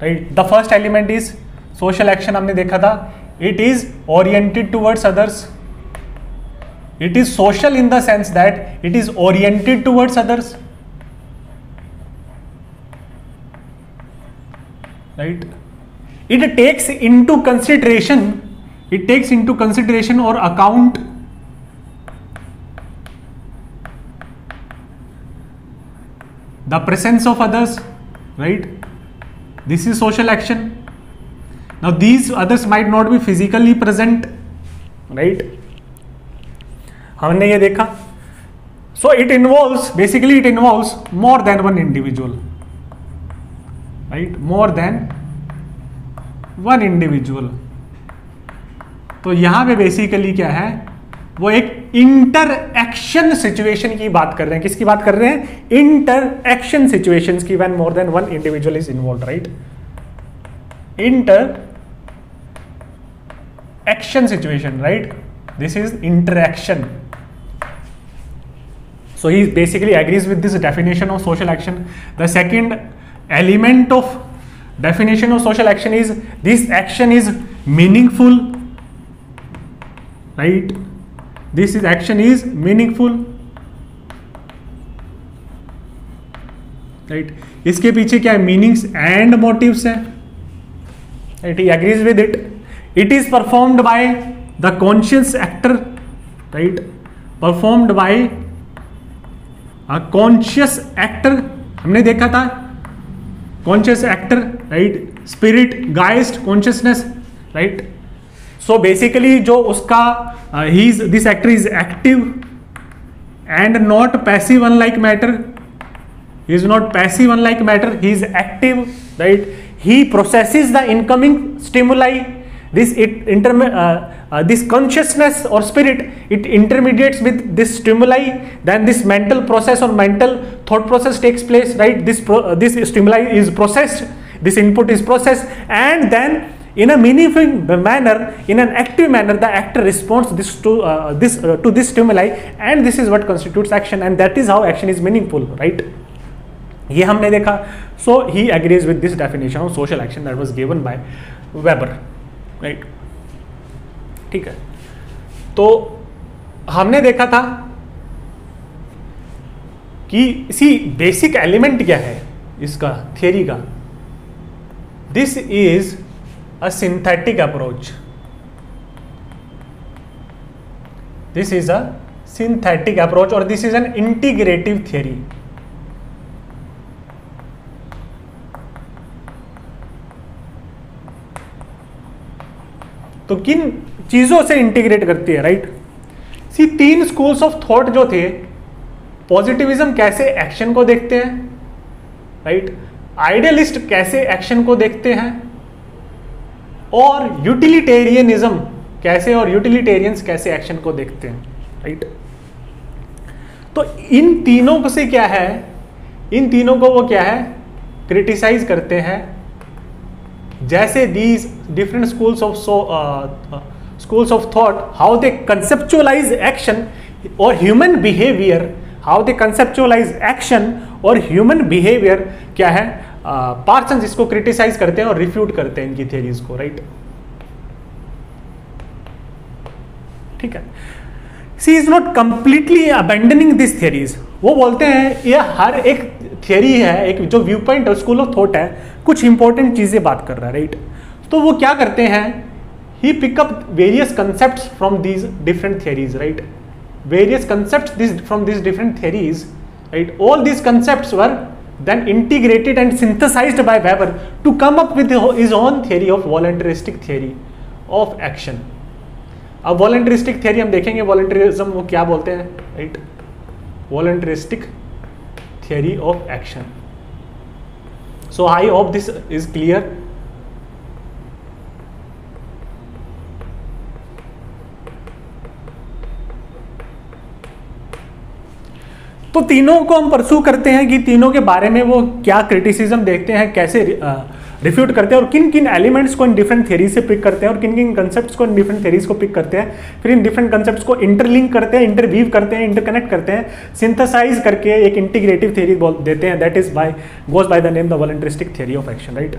right the first element is social action हमने देखा था it is oriented towards others it is social in the sense that it is oriented towards others right it takes into consideration it takes into consideration और account the presence of others right this is social action Now these others might not be physically present right हमने ये देखा so it involves basically it involves more than one individual right more than one individual तो यहाँ पे बेसिकली क्या है वो एक इंटर एक्शन सिचुएशन की बात कर रहे हैं किसकी बात कर रहे हैं इंटर एक्शन सिचुएशन की when more than one individual is involve right inter action situation right this is interaction so he basically agrees with this definition of social action the second element of definition of social action is this action is meaningful right this is action is meaningful right इसके पीछे क्या है meanings and motives है right he agrees with it it is performed by the conscious actor, right? Performed by a conscious actor. हमने देखा था? Conscious actor right spirit geist consciousness right so basically जो उसका ही is this actor is active and not passive unlike matter he is not passive unlike matter he is active right he processes the incoming stimuli this it inter uh, uh, this consciousness or spirit it intermediates with this stimuli then this mental process or mental thought process takes place right this pro, uh, this stimuli is processed this input is processed and then in a meaningful manner in an active manner the actor responds this to uh, this uh, to this stimuli and this is what constitutes action and that is how action is meaningful right ये हमने देखा so he agrees with this definition of social action that was given by Weber Right ठीक है। तो हमने देखा था कि इसी बेसिक एलिमेंट क्या है? इसका थियरी का। This is a synthetic approach this is a synthetic approach और this is an integrative theory तो किन चीज़ों से इंटीग्रेट करती है राइट सी तीन स्कूल्स ऑफ़ थॉट जो थे पॉजिटिविज्म कैसे एक्शन को देखते हैं राइट आइडियलिस्ट कैसे एक्शन को देखते हैं, और यूटिलिटेरियनिज्म कैसे और यूटिलिटेरियंस कैसे एक्शन को देखते हैं राइट तो इन तीनों को से क्या है? इन तीनों को वो क्या है? क्रिटिसाइज करते हैं जैसे these different schools of schools of thought how they conceptualise action और human behaviour how they conceptualise action और ह्यूमन बिहेवियर क्या है? पार्सन uh, इसको क्रिटिसाइज करते हैं और रिफ्यूट करते हैं इनकी थियरीज को राइट ठीक है। See is not completely abandoning this theories वो बोलते हैं यह हर एक थियरी है, एक जो व्यू पॉइंट है स्कूल ऑफ़ थॉट है, कुछ इंपॉर्टेंट चीज़ें बात कर रहा है राइट तो वो क्या करते हैं he pick up various concept from these different theories right various concept from these different theories right all these concept were then integrated and synthesize by Weber to come up with his own theory of voluntaristic theory of action अब voluntaristic theory हम देखेंगे voluntarism वो क्या बोलते हैं right voluntaristic theory of action so I hope this is clear तो तीनों को हम परसू करते हैं कि तीनों के बारे में वो क्या क्रिटिसिज्म देखते हैं, कैसे रिफ्यूट करते हैं और किन किन एलिमेंट्स को इन डिफरेंट थेरीज से पिक करते हैं और किन किन कंसेप्ट को इन डिफरेंट थेरीज को पिक करते हैं। फिर इन डिफरेंट कंसेप्ट्स को इंटरलिंक करते हैं इंटरव्यू करते हैं इंटरकनेक्ट करते हैं सिंथेसाइज करके एक इंटीग्रेटिव थेरी देते हैं। That is by goes by the name the voluntaristic theory of action right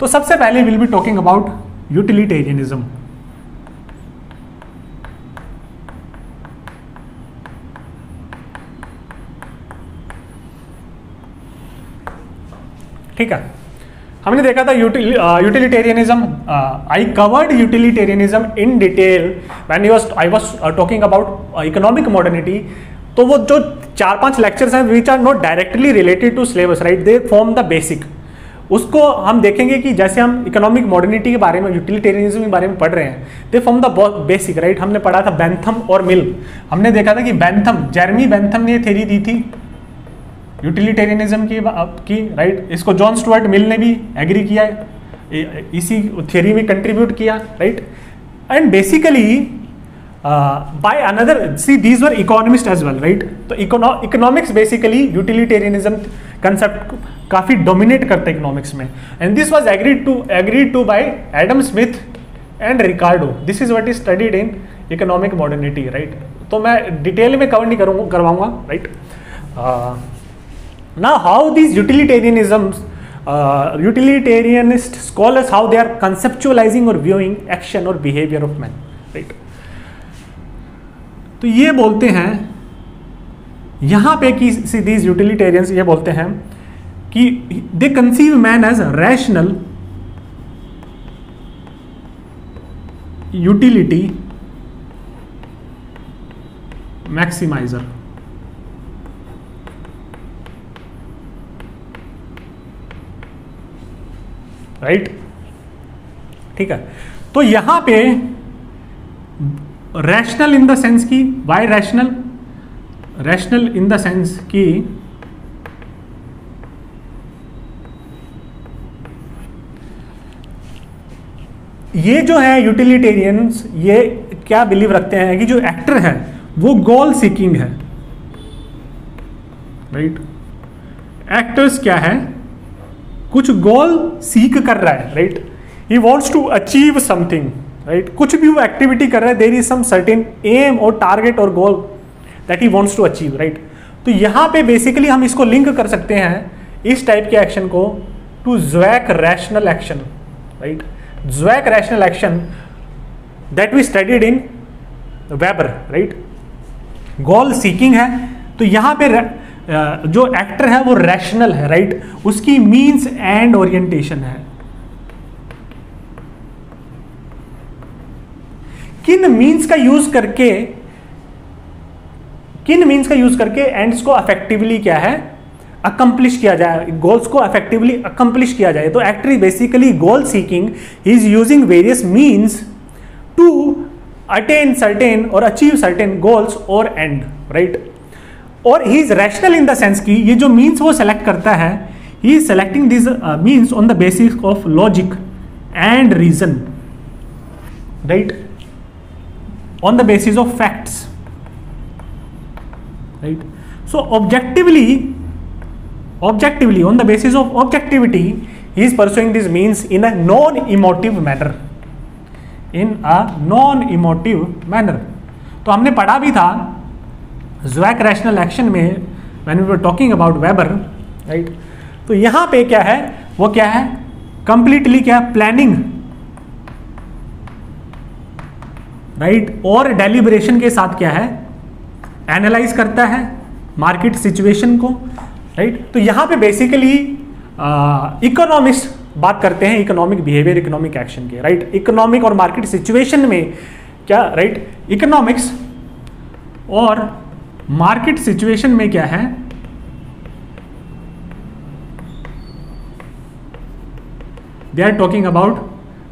तो सबसे पहले will be talking about utilitarianism ठीक है? हमने देखा था utilitarianism I covered utilitarianism in detail when was I was talking about economic modernity तो वो जो चार पाँच लेक्चर्स हैं which are not directly related to syllabus right they form the basic उसको हम देखेंगे कि जैसे हम इकोनॉमिक मॉडर्निटी के बारे में यूटिलिटेरियनिज्म के बारे में पढ़ रहे हैं they form the basic right हमने पढ़ा था बैंथम और मिल हमने देखा था कि बैंथम जर्मी बैंथम ने थेरी दी थी यूटिलिटेरियनिज्म की की राइट इसको जॉन स्टुअर्ट मिल ने भी एग्री किया इसी थियरी में कंट्रीब्यूट किया right and basically by another see these were economist as well right तो इकोनॉमिक्स बेसिकली यूटिलिटेरियनिज्म कंसेप्ट काफ़ी डोमिनेट करता है इकोनॉमिक्स में। And this was agreed to agreed to by Adam Smith and Ricardo this is what is studied in economic modernity right तो मैं detail में cover नहीं करूँगा, करवाऊँगा राइट right? Now, how these utilitarianisms, uh, utilitarianist scholars, how they are conceptualizing or viewing action or behavior of man, right? तो ये बोलते हैं यहाँ पे कि दीज यूटिलिटेरियंस ये बोलते हैं कि they conceive man as rational utility maximiser right? ठीक है? तो यहाँ पे रैशनल इन द सेंस की why rational rational in the sense की, ये जो है यूटिलिटेरियंस ये क्या बिलीव रखते हैं कि जो एक्टर है, वो गोल सीकिंग है। Right right? एक्टर्स क्या है? कुछ गोल सीक कर रहा है right he wants to achieve something right कुछ भी वो एक्टिविटी कर रहा है there is some certain aim और टारगेट और goal that he wants to achieve right तो यहाँ पे बेसिकली हम इसको लिंक कर सकते हैं इस टाइप के एक्शन को to zweck rational action right zweck rational action that we studied in Weber right goal seeking है तो यहाँ पे जो एक्टर है, वो रैशनल है राइट उसकी मीन्स एंड ओरिएंटेशन है। किन मीन्स का यूज़ करके, किन मीन्स का यूज़ करके एंड्स को अफेक्टिवली क्या है? अकम्प्लिश किया जाए। गोल्स को अफेक्टिवली अकम्प्लिश किया जाए। तो actor is basically goal seeking is using various means to attain certain और अचीव सर्टेन गोल्स और एंड राइट और he is rational in the sense की ये जो मीन्स वो सेलेक्ट करता है he is selecting this means on the basis of logic and reason right on the basis of facts right so objectively objectively on the basis of objectivity he is pursuing these means in a non emotive manner in a non emotive manner तो हमने पढ़ा भी था ज्वैक rational action में when we were talking about Weber right तो यहाँ पे क्या है? वो क्या है? कंप्लीटली क्या प्लानिंग राइट और डेलिब्रेशन के साथ क्या है? एनालाइज करता है मार्केट सिचुएशन को राइट right? तो यहाँ पे बेसिकली इकोनॉमिस्ट बात करते हैं इकोनॉमिक बिहेवियर इकोनॉमिक एक्शन के राइट इकोनॉमिक और मार्केट सिचुएशन में क्या राइट right? इकोनॉमिक्स और मार्केट सिचुएशन में क्या है? They are talking about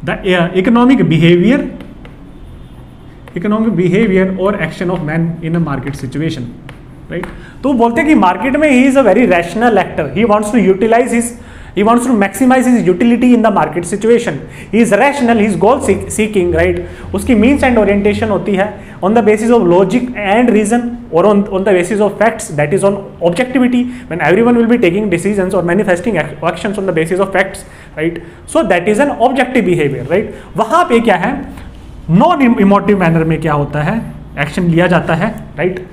the economic behaviour economic behaviour और action of man in a market situation right तो बोलते हैं कि मार्केट में he is a very rational actor he wants to utilize his he wants to maximize his utility in the market situation he is rational he is goal seeking right उसकी means and orientation होती है on the basis of logic and reason or on, on the basis of facts that is on objectivity when everyone will be taking decisions or manifesting actions on the basis of facts right so that is an objective behavior right वहाँ पे क्या है non emotive manner में क्या होता है action लिया जाता है राइट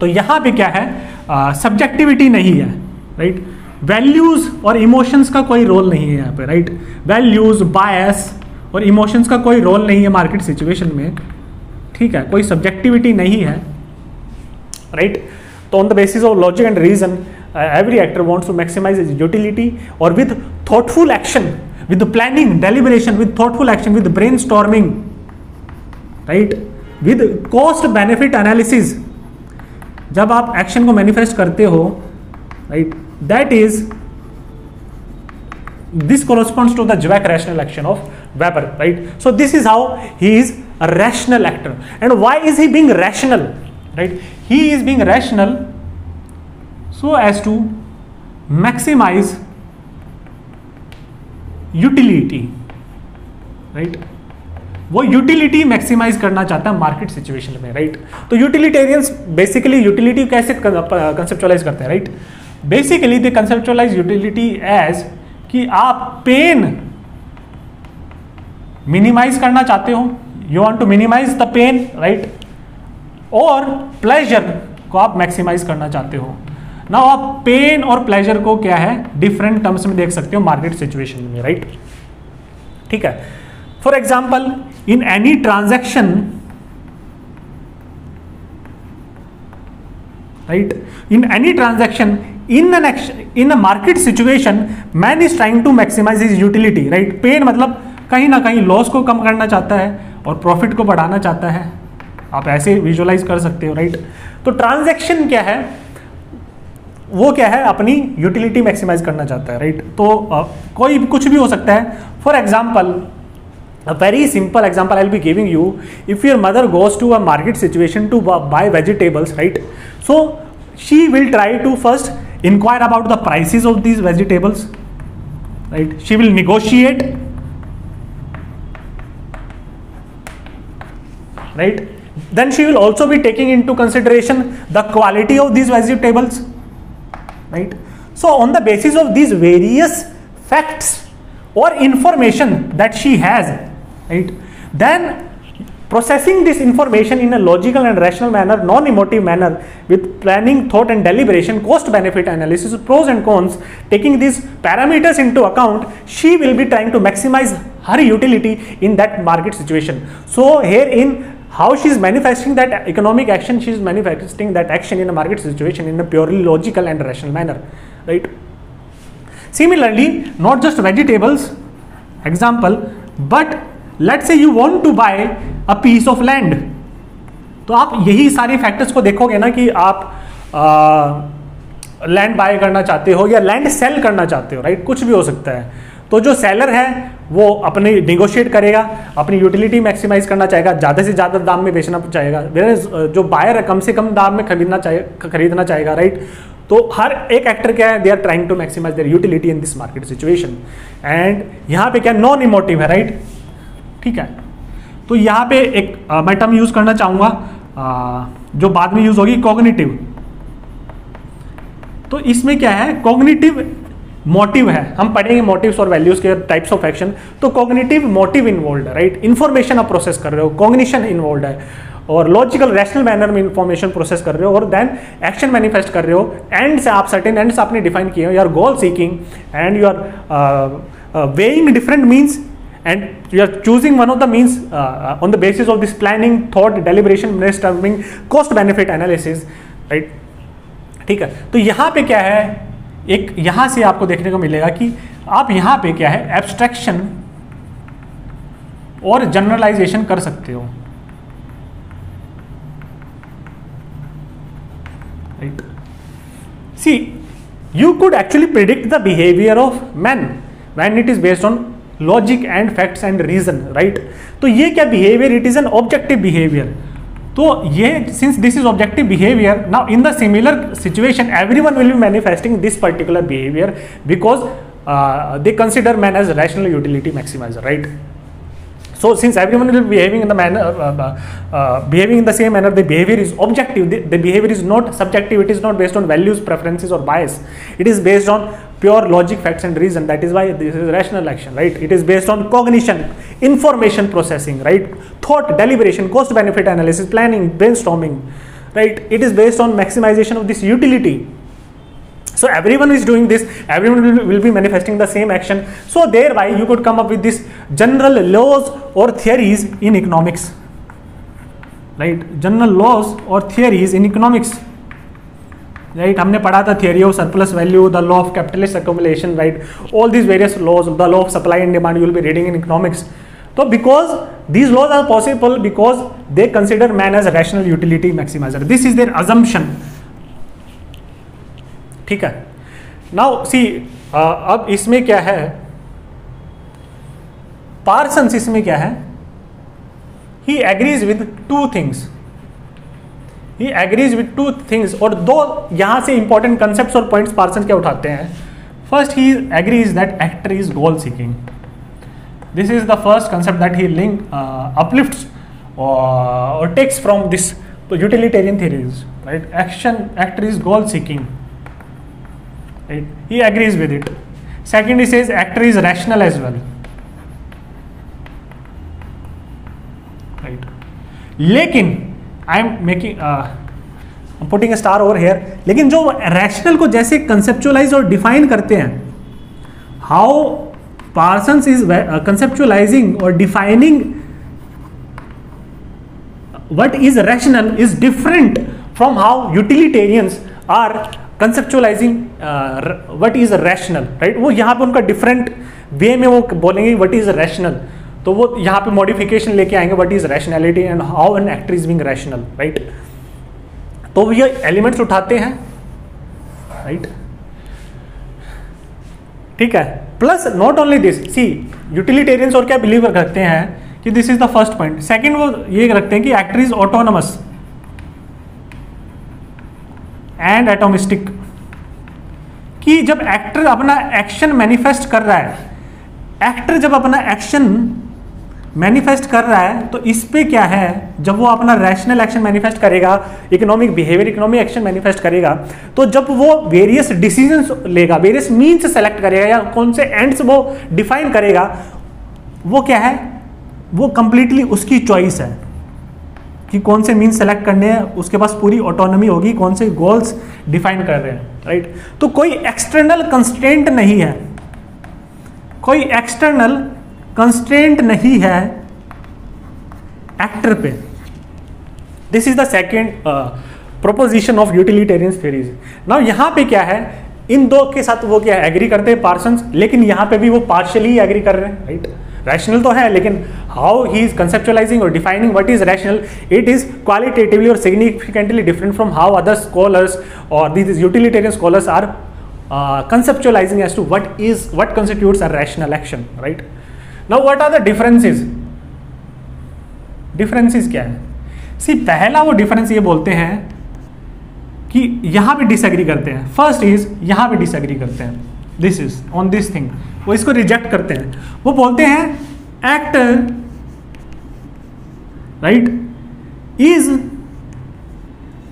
तो यहाँ पे क्या है सब्जेक्टिविटी uh, नहीं है राइट वैल्यूज़ और इमोशंस का कोई रोल नहीं है यहाँ पे राइट वैल्यूज़ बायस और इमोशंस का कोई रोल नहीं है मार्केट सिचुएशन में ठीक है कोई सब्जेक्टिविटी नहीं है राइट तो on the basis of logic and reason every actor wants to maximize is utility और with thoughtful action with planning planning, deliberation, with thoughtful action, with brainstorming, right? With cost benefit analysis. जब आप action को manifest करते हो right that is this corresponds to the Zweig rational action of Weber, right? So this is how he is a rational actor. And why is he being rational, right? He is being rational so as to maximize utility right वो utility maximise करना चाहता है market situation में right right? तो utilitarians basically utility कैसे conceptualise करते हैं right basically they conceptualize utility as कि आप पेन मिनिमाइज करना चाहते हो। You want to minimize the pain right और प्लेजर को आप मैक्सिमाइज करना चाहते हो। ना आप पेन और प्लेजर को क्या है? डिफरेंट टर्म्स में देख सकते हो मार्केट सिचुएशन में राइट ठीक है। For example in any transaction right in any in an in a market situation man is trying to maximize is utility right pain मतलब कहीं ना कहीं लॉस को कम करना चाहता है और प्रॉफिट को बढ़ाना चाहता है। आप ऐसे विजुअलाइज कर सकते हो राइट तो ट्रांजेक्शन क्या है? वो क्या है? अपनी यूटिलिटी मैक्सिमाइज करना चाहता है राइट तो कोई कुछ भी हो सकता है। For example a very simple example I be giving you if your mother goes to a market situation to buy vegetables right so she will try to first inquire about the prices of these vegetables right? She will negotiate right? Then she will also be taking into consideration the quality of these vegetables right? So on the basis of these various facts or information that she has right? Then processing this information in a logical and rational manner non-emotive manner with planning thought and deliberation cost benefit analysis pros and cons taking these parameters into account she will be trying to maximize her utility in that market situation. So here in how she is manifesting that economic action she is manifesting that action in a market situation in a purely logical and rational manner right? Similarly not just vegetables example but let's say you want to buy a piece of land तो आप यही सारे factors को देखोगे ना कि आप land buy करना चाहते हो या लैंड सेल करना चाहते हो राइट कुछ भी हो सकता है। तो जो सेलर है, वो अपने निगोशिएट करेगा, अपनी यूटिलिटी मैक्सिमाइज करना चाहेगा, ज़्यादा से ज़्यादा दाम में बेचना चाहेगा। जो बायर है, कम से कम दाम में खरीदना चाहे, खरीदना चाहेगा राइट तो हर एक एक्टर क्या है they are trying to maximize their utility in this market situation and यहाँ पे क्या नॉन इमोटिव है राइट ठीक है? तो यहाँ पे एक मैं टर्म यूज़ करना चाहूँगा। जो बाद में यूज़ होगी कॉग्निटिव तो इसमें क्या है? कॉग्निटिव मोटिव है। हम पढ़ेंगे मोटिव्स और वैल्यूज़ के टाइप्स ऑफ़ एक्शन तो कॉग्निटिव मोटिव इन्वॉल्व है राइट इन्फॉर्मेशन आप प्रोसेस कर रहे हो कॉग्निशन इन्वॉल्व है। और लॉजिकल रैशनल मैनर में इंफॉर्मेशन प्रोसेस कर रहे हो और देन एक्शन मैनिफेस्ट कर रहे हो। एंड से आप सर्टेन एंड्स आपने डिफाइन किए हो। You are goal seeking and you are weighing different means and you are choosing one of the means uh, uh, on the basis of this planning thought deliberation brainstorming cost benefit analysis right ठीक है तो यहाँ पे क्या है एक यहाँ से आपको देखने को मिलेगा कि आप यहाँ पे क्या है एब्स्ट्रैक्शन और जनरलाइजेशन कर सकते हो right see you could actually predict the behavior of men it is based on logic and facts and reason right तो ये क्या behaviour it is an objective behaviour तो ये since this is objective behaviour now in the similar situation every one will be manifesting this particular behaviour because they consider man as rational utility maximizer right So since everyone will be behaving in the manner, uh, uh, uh, behaving in the same manner, the behavior is objective. The, the, behavior is not subjective. It is not based on values, preferences, or bias. It is based on pure logic, facts and reason. That is why this is rational action, right? It is based on cognition, information processing, right? Thought, deliberation, cost benefit analysis, planning, brainstorming, right? It is based on maximization of this utility So everyone is doing this, everyone will, will be manifesting the same action. So thereby you could come up with this general laws or theories in economics, right? General laws or theories in economics. Right हमने पढ़ा था theory of surplus value the law of capitalist accumulation right all these various laws the law of supply and demand you will be reading in economics तो because these laws are possible because they consider man as rational utility maximizer this is their assumption ठीक है? Now सी अब इसमें क्या है? Parsons इसमें क्या है? He agrees with two things he agrees with two things और दो यहाँ से इंपॉर्टेंट कंसेप्ट और पॉइंट्स पार्सन क्या उठाते हैं? First he agrees that actor is goal seeking this is the first concept that he link uplift और takes from this utilitarian theories right action actor is goal seeking right? He agrees with it. Second, he says actor is rational as well. Right? लेकिन I am making putting a star over here लेकिन जो rational को जैसे conceptualise और define करते हैं how Parson is conceptualizing और defining what is rational is different from how utilitarians are conceptualizing what is rational right वो यहाँ पे उनका डिफरेंट वे में वो बोलेंगे वट इज़ रैशनल तो वो यहाँ पे मॉडिफिकेशन लेके आएँगे what is rationality and how an actor is being rational right तो ये एलिमेंट्स उठाते हैं राइट ठीक है? Plus not only this see utilitarians और क्या बिलीव रखते हैं कि this is the first point second वो ये रखते हैं कि actor is autonomous and atomistic कि जब एक्टर अपना एक्शन मैनिफेस्ट कर रहा है एक्टर जब अपना एक्शन मैनिफेस्ट कर रहा है तो इस पे क्या है? जब वो अपना रैशनल एक्शन मैनिफेस्ट करेगा economic behaviour economic action manifest करेगा तो जब वो वेरियस डिसीजंस लेगा वेरियस मीन्स सेलेक्ट करेगा या कौन से एंड्स वो डिफाइन करेगा, वो क्या है? वो कंप्लीटली उसकी चॉइस है। कि कौन से मीन सेलेक्ट करने हैं, उसके पास पूरी ऑटोनॉमी होगी, कौन से गोल्स डिफाइन कर रहे हैं राइट तो कोई एक्सटर्नल कंस्टेंट नहीं है। कोई एक्सटर्नल कंस्टेंट नहीं है एक्टर पे। This is the second proposition of utilitarian theories now यहाँ पे क्या है? इन दो के साथ वो क्या एग्री करते हैं पार्सन्स लेकिन यहाँ पे भी वो पार्शली एग्री कर रहे हैं राइट रैशनल तो है, लेकिन हाउ ही इज़ कंसेप्चुअलाइजिंग और defining what is rational it is qualitatively और significantly different from how other scholars और this utilitarian scholars are conceptualizing as to what is, what constitutes a rational action, right? Now, what are the differences? Differences क्या है? सी पहला वो difference ये बोलते हैं कि यहाँ भी डिसएग्री करते हैं। फ़र्स्ट इज़ यहाँ भी डिसएग्री करते हैं। This is on this thing वो इसको रिजेक्ट करते हैं। वो बोलते हैं actor right is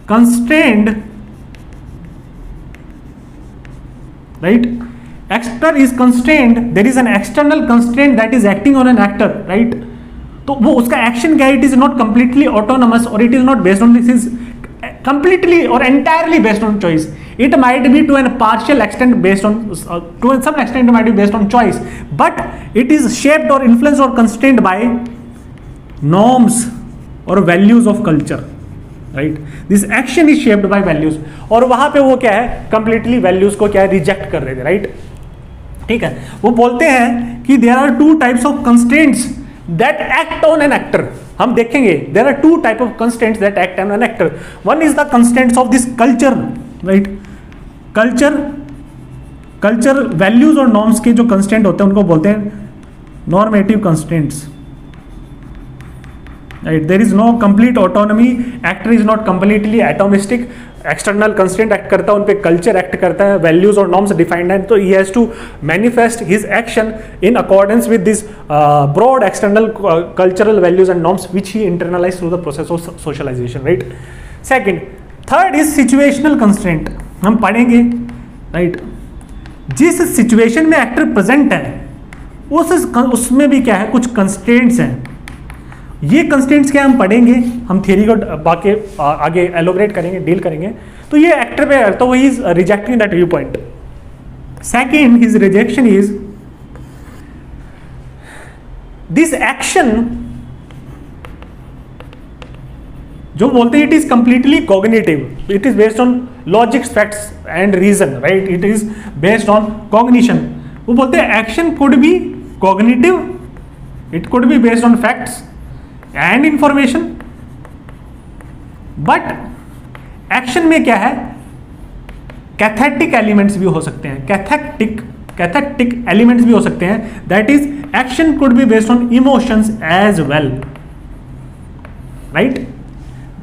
constrained right actor is constrained there is an external constraint that is acting on an actor right तो वो उसका एक्शन क्या it is not completely autonomous और it is not based on this is completely और entirely based on choice it might be to a partial extent based on uh, to some extent it might be based on choice but it is shaped or influenced or constrained by norms or values of culture right this action is shaped by values और वहाँ पे वो क्या है? Completely values को क्या है? Reject कर रहे थे राइट ठीक है? वो बोलते हैं कि there are two types of constraints that act on an actor हम देखेंगे there are two type of constraints that act on an actor one is the constraints of this culture right? Culture culture values और norms के जो constant होते हैं, उनको बोलते हैं normative constraints. right there is no complete autonomy. Actor is not completely atomistic. External constraint act करता है, उन पर कल्चर एक्ट करता है वैल्यूज़ और नॉर्म्स डिफाइंड है तो he has to manifest his action in accordance with this broad external cultural values and norms which he internalize through the process of socialization right second third is situational constraint हम पढ़ेंगे right? जिस situation में actor present है, उस उसमें भी क्या है? कुछ कंस्टेंट्स हैं। ये कंस्टेंट्स क्या हम पढ़ेंगे? हम थियरी को बाकी आगे एलोबरेट करेंगे डील करेंगे। तो ये एक्टर पे तो वो is rejecting that viewpoint second his rejection is this action जो बोलते हैं it is completely cognitive it is based on logic facts and reason right it is based on cognition वो बोलते हैं action could be cognitive it could be based on facts and information but action में क्या है? Cathectic elements भी हो सकते हैं. कैथेटिक कैथेटिक एलिमेंट्स भी हो सकते हैं. That is action could be based on emotions as well right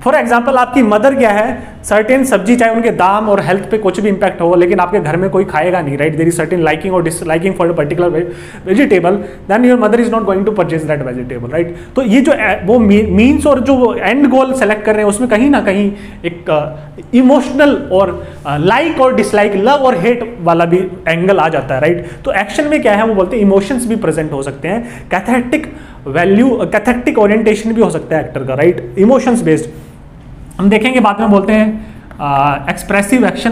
for example आपकी मदर क्या है? सर्टेन सब्ज़ी चाहे उनके दाम और हेल्थ पे कुछ भी इंपैक्ट हो लेकिन आपके घर में कोई खाएगा नहीं right there is certain liking और disliking for particular vegetable then your mother is not going to purchase that vegetable right तो ये जो वो मीन्स और जो एंड गोल सेलेक्ट कर रहे हैं उसमें कहीं ना कहीं एक इमोशनल uh, और लाइक uh, और डिसलाइक लव और हेट वाला भी एंगल आ जाता है राइट तो एक्शन में क्या है वो बोलते हैं इमोशंस भी प्रेजेंट हो सकते हैं कैथेटिक वैल्यू कैथेटिक ओरिएंटेशन भी हो सकता है एक्टर का राइट इमोशंस बेस्ड हम देखेंगे बाद में बोलते हैं एक्सप्रेसिव एक्शन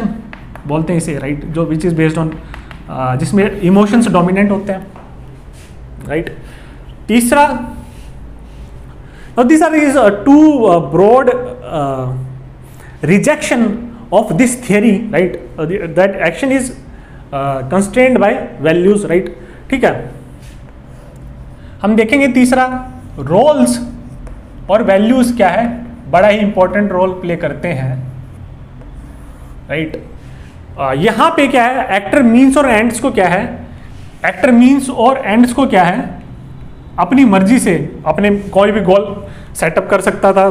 बोलते हैं इसे राइट जो विच इज़ बेस्ड ऑन जिसमें इमोशंस डोमिनेंट होते हैं राइट तीसरा this are is two broad rejection of this theory right that action is constrained by values right ठीक है? हम देखेंगे तीसरा रोल्स और वैल्यूज़ क्या है? बड़ा ही इंपॉर्टेंट रोल प्ले करते हैं राइट right? यहाँ पे क्या है? एक्टर मीन्स और एंड्स को क्या है? एक्टर मीन्स और एंड्स को क्या है? अपनी मर्ज़ी से, अपने कोई भी गोल सेटअप कर सकता था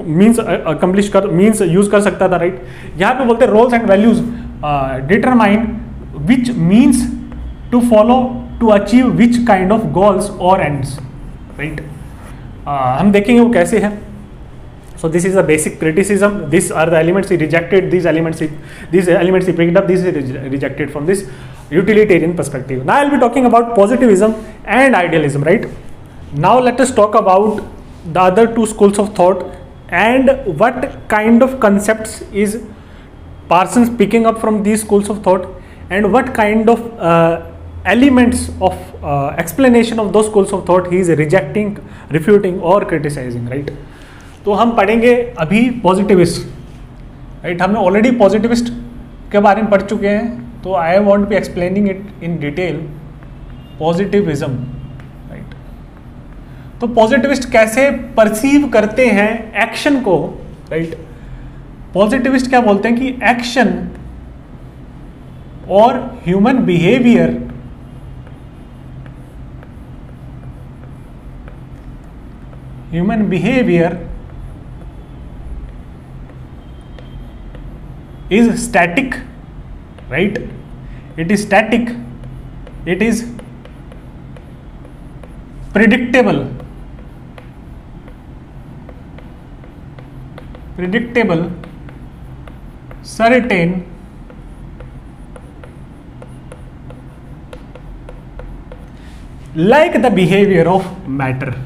मीन्स अकम्प्लिश कर मीन्स यूज़ कर सकता था राइट right? यहाँ पे बोलते roles and values determine which means to follow to achieve which kind of goals और एंड्स राइट हम देखेंगे वो कैसे है। So this is the basic criticism. These are the elements he rejected. These elements he, these elements he picked up. This is rejected from this utilitarian perspective. Now i'll be talking about positivism and idealism right? Now let us talk about the other two schools of thought and what kind of concepts is parsons picking up from these schools of thought and what kind of uh, elements of uh, explanation of those schools of thought he is rejecting refuting or criticizing right तो हम पढ़ेंगे अभी positivist right हमने already positivist के बारे में पढ़ चुके हैं तो I won't be explaining it in detail positivism right तो पॉजिटिविस्ट कैसे परसीव करते हैं एक्शन को राइट right? पॉजिटिविस्ट क्या बोलते हैं कि एक्शन और human behaviour human behaviour is static right? It is static. It is predictable. Predictable. Certain. Like the behavior of matter.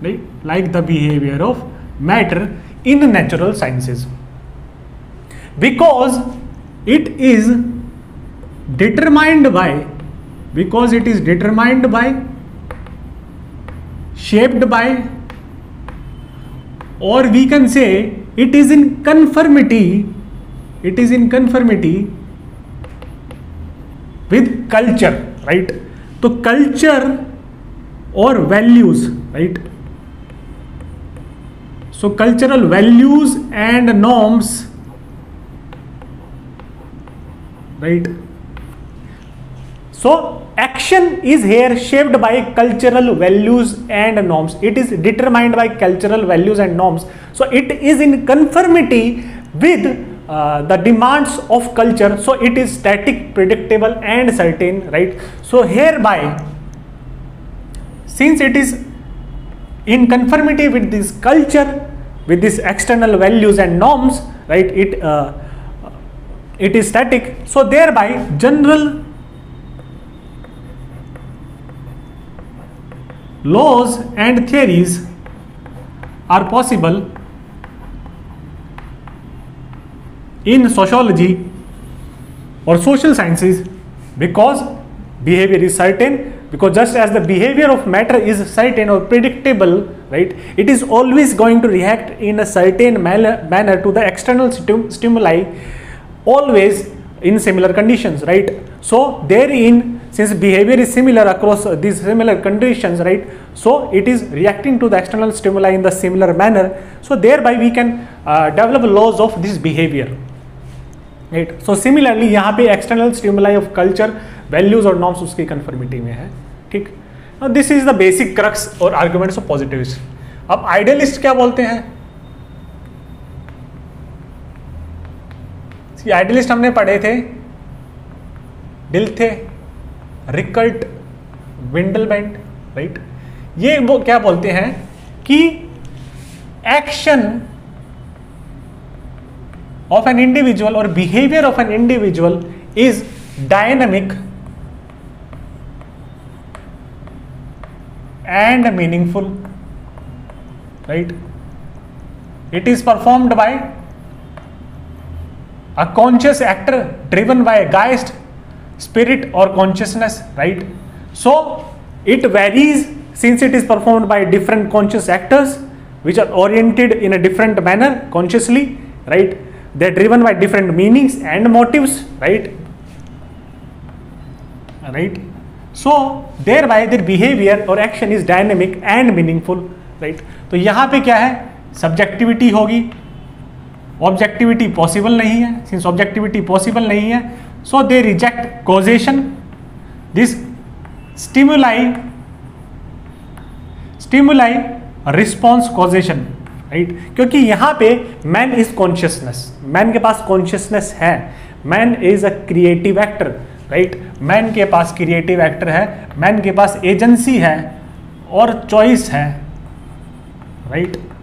Right? Like the behavior of matter in natural sciences because it is determined by because it is determined by shaped by or we can say it is in conformity it is in conformity with culture right? So culture or values right? So cultural values and norms right? So action is here shaped by cultural values and norms. It is determined by cultural values and norms. So it is in conformity with uh, the demands of culture. So it is static predictable and certain right? So hereby since it is in conformity with this culture with these external values and norms right it uh, it is static. So thereby general laws and theories are possible in sociology or social sciences because behavior is certain because just as the behavior of matter is certain or predictable right it is always going to react in a certain manner, manner to the external stimuli always in similar conditions right so therein since behavior is similar across these similar conditions right so it is reacting to the external stimuli in the similar manner so thereby we can uh, develop laws of this behavior right so similarly यहाँ पे external stimuli of culture values और norms उसकी conformity में है ठीक now this is the basic crux और arguments of positivism अब idealist क्या बोलते हैं ये आइडियलिस्ट हमने पढ़े थे। डिल थे। रिकल्ट। विंडलबेंट राइट ये वो क्या बोलते हैं कि एक्शन ऑफ़ एन इंडिविजुअल और behaviour of an individual is dynamic and meaningful right it is performed by a conscious actor driven by geist spirit और consciousness right so it varies since it is perform by different conscious actors which are oriented in a different manner consciously right they driven by different meanings and motive right right so thereby their behaviour और action is dynamic and meaningful right तो यहाँ पर क्या है? Subjectivity होगी objectivity possible नहीं है since objectivity possible नहीं है so they reject causation this stimuli stimuli response causation right क्योंकि यहाँ पे मैन इज़ कॉन्शियसनेस मैन के पास कॉन्शियसनेस है. Man is a creative actor right man के पास क्रिएटिव एक्टर है. मैन के पास एजेंसी है और चॉइस है right right?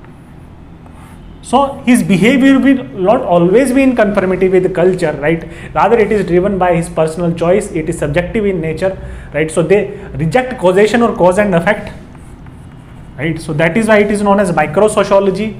so his behavior will not always be in conformity with culture right rather it is driven by his personal choice it is subjective in nature right so they reject causation or cause and effect right so that is why it is known as micro sociology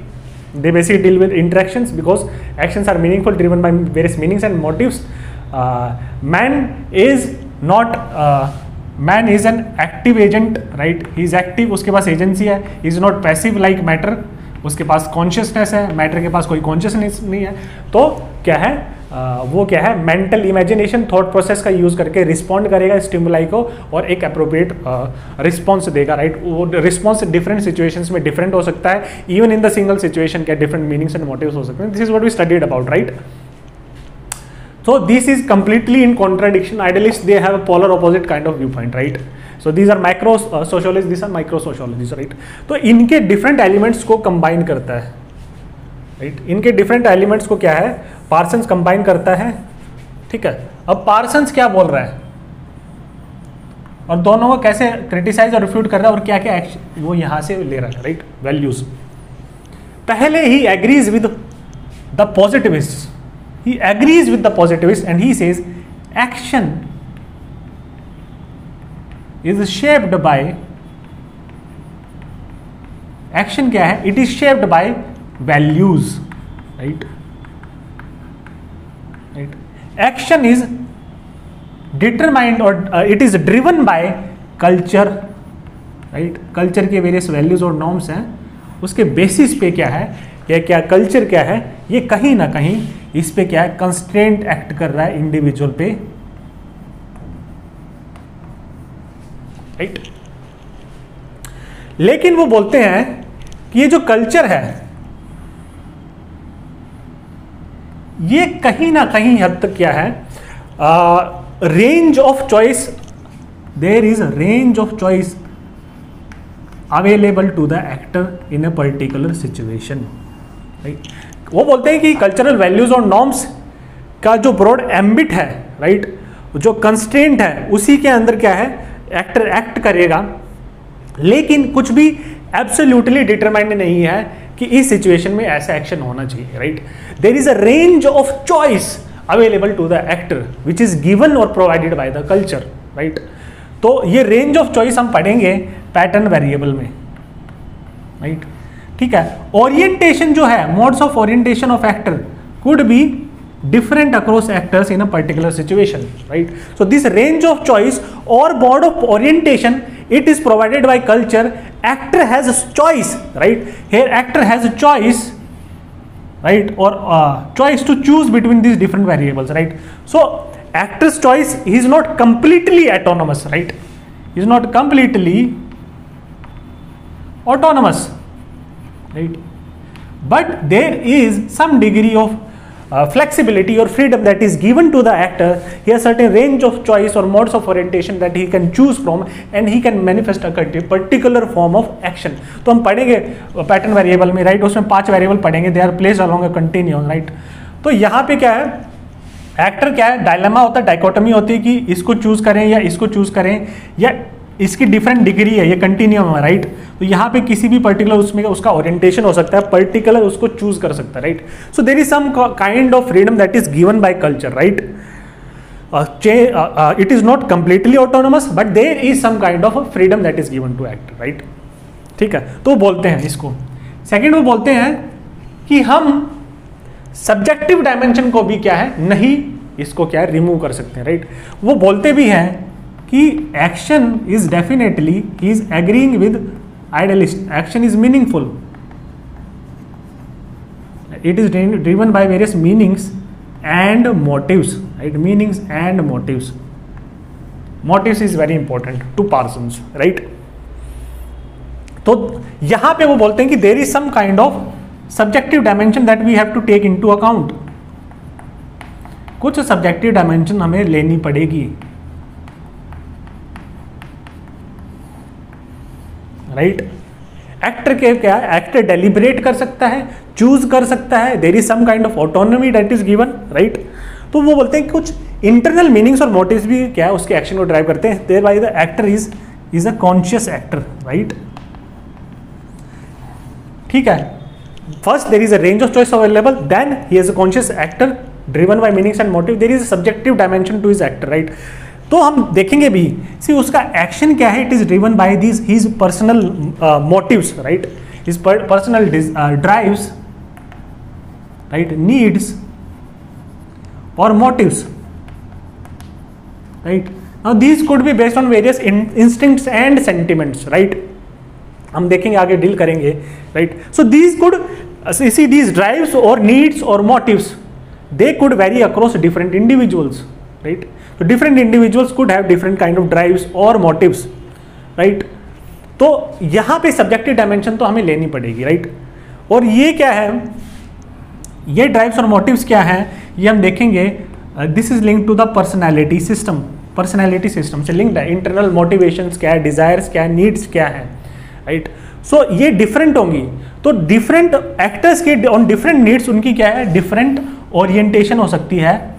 they basically deal with interactions because actions are meaningful driven by various meanings and motives uh, man is not uh, man is an active agent right he is active उसके पास agency है is not passive like matter उसके पास consciousness है matter के पास कोई consciousness नहीं है। तो क्या है? आ, वो क्या है? मेंटल इमेजिनेशन थॉट प्रोसेस का यूज़ करके रिस्पॉन्ड करेगा स्टिमुलाई को और एक अप्रोप्रिएट रिस्पॉन्स देगा राइट वो रिस्पॉन्स डिफरेंट सिचुएशंस में डिफरेंट हो सकता है। Even in the single situation क्या डिफरेंट मीनिंग्स एंड मोटिव्स हो सकते हैं। This is what we studied about right So this is completely in contradiction. Idealists they have a polar opposite kind of viewpoint, right? So these are micro sociology this are micro sociologies right तो इनके different elements को combine करता है right right? इनके different elements को क्या है? Parsons combine करता है, ठीक है? अब पार्सन्स क्या बोल रहा है? और दोनों को कैसे क्रिटिसाइज और रिफ्यूट कर रहा है और क्या क्या एक्शन वो यहाँ से ले रहा है राइट right? वैल्यूज़ पहले ही agrees with the positivist he agrees with the positivist and he says action is shaped by action क्या है? It is shaped by values right right action is determined और it is driven by culture right culture के various values और norms हैं। उसके basis पे क्या है? क्या क्या कल्चर क्या है? ये कहीं ना कहीं इस पे क्या है? कंस्टेंट एक्ट कर रहा है इंडिविजुअल पे। राइट लेकिन वो बोलते हैं कि ये जो कल्चर है, ये कहीं ना कहीं हद तक क्या है? Range of choice there is range of choice available to the actor in a particular situation right वो बोलते हैं कि कल्चरल वैल्यूज़ और नॉर्म्स का जो ब्रॉड एम्बिट है राइट right? जो कंस्टेंट है, उसी के अंदर क्या है? एक्टर एक्ट करेगा, लेकिन कुछ भी एब्सोल्युटली डिटरमाइंड नहीं है कि इस सिचुएशन में ऐसा एक्शन होना चाहिए right there is a range of choice available to the actor which is given और provided by the culture right तो ये रेंज ऑफ़ चॉइस हम पढ़ेंगे पैटर्न वेरिएबल में राइट right? ठीक है? ओरिएंटेशन जो है modes of orientation of actor could be different across actors in a particular situation right? So this range of choice or board of orientation it is provided by culture. Actor has a choice right? Here actor has a choice right? Or uh, choice to choose between these different variables right? So actor's choice is not completely autonomous right? Is not completely autonomous right? But there is some degree of uh, flexibility or freedom that is given to the actor he has certain range of choice or modes of orientation that he can choose from and he can manifest a particular form of action तो हम पढ़ेंगे pattern variable में right उसमें पाँच variable पढ़ेंगे they are place along a continuum right तो यहाँ पे क्या है एक्टर क्या है डायलेमा होता है डाइकोटमी होती है कि इसको चूज़ करें या इसको चूज़ करें या इसकी डिफरेंट डिग्री है, ये कंटिन्यूम है राइट तो यहाँ पे किसी भी पर्टिकुलर उसमें उसका ओरिएंटेशन हो सकता है पर्टिकुलर उसको चूज़ कर सकता है right so there is some kind of freedom that is given by culture right it is not completely autonomous but there is some kind of freedom that is given to act right ठीक है? तो बोलते हैं इसको। Second वो बोलते हैं कि हम सब्जेक्टिव डायमेंशन को भी क्या है, नहीं इसको क्या है रिमूव कर सकते हैं राइट वो बोलते भी हैं कि action is definitely he is agreeing with idealist action is meaningful it is driven by various meanings and motives right meanings and motives motives is very important to parson right तो यहाँ पे वो बोलते हैं कि there is some kind of subjective dimension that we have to take into account कुछ subjective dimension हमें लेनी पड़ेगी। राइट एक्टर के क्या? एक्टर डेलिब्रेट कर सकता है चूज़ कर सकता है. There is some kind of autonomy that is given right तो वो बोलते हैं कुछ इंटरनल मीनिंग्स और मोटिव्स भी क्या है, उसके एक्शन को ड्राइव करते हैं. There by the actor is is a conscious actor right ठीक है. First there is a range of choice available then he is a conscious actor driven by meanings and motive there is a subjective dimension to is actor right तो हम देखेंगे भी see उसका action क्या है? It is driven by this his personal motives right his personal drives right needs और motives right now these could be based on various in, instincts and right? हम देखेंगे आगे डील करेंगे right so these could see these drives और needs और motives they could vary across different individuals right तो different individuals could have different kind of drives और motives right तो यहाँ पे सब्जेक्टिव डायमेंशन तो हमें लेनी पड़ेगी राइट और ये क्या है? ये ड्राइव्स और मोटिव्स क्या है? ये हम देखेंगे this is link to the personality system personality system से लिंक्ड है इंटरनल मोटिवेशन क्या है डिजायर्स क्या है नीड्स क्या है राइट right? सो so, ये डिफरेंट होंगी। तो डिफरेंट एक्टर्स के ऑन डिफरेंट नीड्स उनकी क्या है? डिफरेंट ओरिएंटेशन हो सकती है।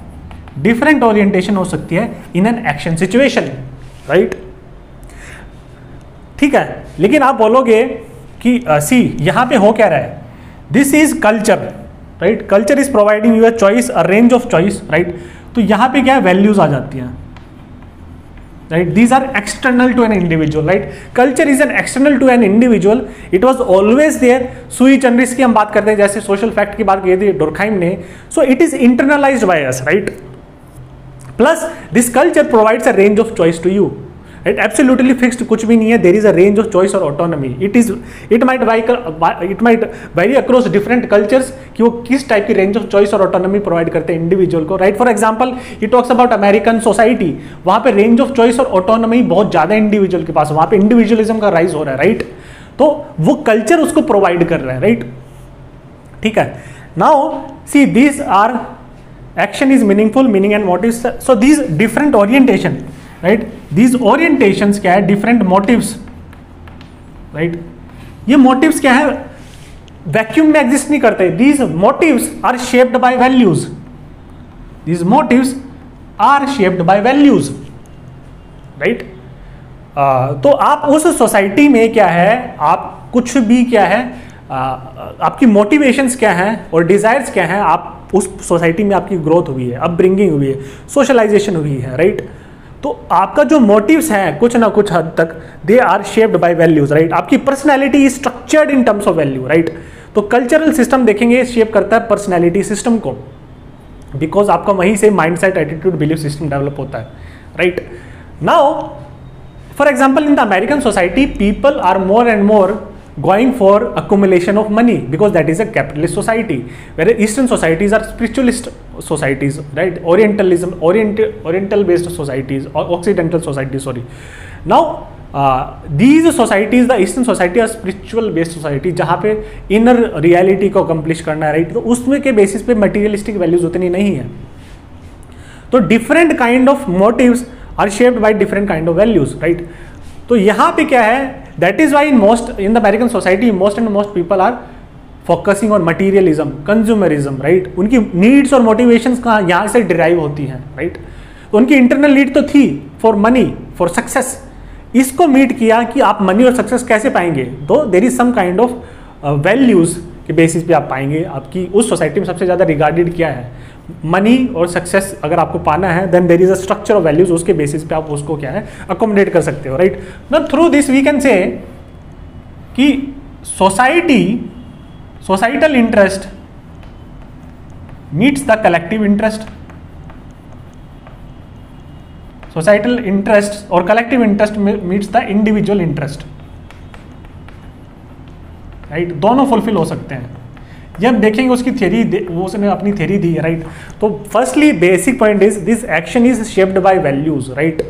डिफरेंट ओरिएंटेशन हो सकती है in an action situation right ठीक है, लेकिन आप बोलोगे कि सी यहाँ पे हो क्या रहा है? This is culture right culture is providing you a choice a range of choice right तो यहाँ पे क्या है? वैल्यूज़ आ जाती हैं, right? These are external to an individual, right? Culture is an external to an individual. It was always there. Sui generis की हम बात करते हैं जैसे सोशल फैक्ट की बात की थी डोरखाइम ने so it is internalized by us right plus this culture provides a range of choice to you it absolutely fixed कुछ भी नहीं है. There is a range of choice और autonomy it is it might why it might vary across different cultures कि वो किस type की range of choice और ऑटोनॉमी प्रोवाइड करते हैं इंडिविजुअल को. राइट फॉर एग्ज़ाम्पल ये टॉक्स अबाउट अमेरिकन सोसाइटी वहाँ पे रेंज ऑफ़ चॉइस और ऑटोनॉमी बहुत ज़्यादा इंडिविजुअल के पास. वहाँ पे इंडिविजुअलिज्म का राइज हो रहा है राइट तो वो कल्चर उसको प्रोवाइड कर रहा है राइट ठीक है. Now see this are is meaningful meaning and what is so this different orientation right these orientation क्या है डिफरेंट मोटिव्स राइट ये मोटिव्स क्या है वैक्यूम में एग्जिस्ट नहीं करते these motives are shaped by values these motives are shaped by values right तो आप उस सोसाइटी में क्या है? आप कुछ भी क्या है? आपकी मोटिवेशंस क्या है और डिजायर्स क्या है? आप उस सोसाइटी में आपकी ग्रोथ हुई है अपब्रिंगिंग हुई है सोशलाइजेशन हुई है राइट? तो आपका जो मोटिव्स हैं, कुछ ना कुछ हद तक they are shaped by values right आपकी personality is structured in terms of value right तो कल्चरल सिस्टम देखेंगे शेप करता है पर्सनैलिटी सिस्टम को। बिकॉज़ आपका वहीं से mindset attitude believe system develop होता है right now for example in the American society people are more and more going for accumulation of money because that is a capitalist society whereas eastern societies are spiritualist societies right orientalism oriental oriental based societies or occidental societies sorry now these societies the eastern society और spiritual based society जहाँ पे inner reality को accomplish करना है right तो उसमें के basis पे मटीरियलिस्टिक वैल्यूज़ उतनी नहीं है तो different kind of motives are shaped by different kind of values right तो यहाँ पे क्या है? That is why in most in the American society most and most people are focusing on materialism consumerism right उनकी needs और motivation कहाँ, यहाँ से डिराइव होती हैं राइट right? उनकी इंटरनल नीड तो थी फॉर मनी फॉर सक्सेस इसको मीट किया कि आप मनी और सक्सेस कैसे पाएँगे? तो there is some kind of values के बेसिस पे आप पाएँगे। आपकी उस सोसाइटी में सबसे ज़्यादा रिगार्डेड क्या है? मनी और सक्सेस अगर आपको पाना है then there is a structure of values उसके बेसिस पे आप उसको क्या है अकोमोडेट कर सकते हो राइट ना through this we can say कि society societal interest meets the collective interest societal interest और collective interest meets the individual interest right दोनों फुलफिल हो सकते हैं। जब देखेंगे उसकी थ्योरी वो उसने अपनी थ्योरी दी राइट तो firstly basic point is this action is shaped by values right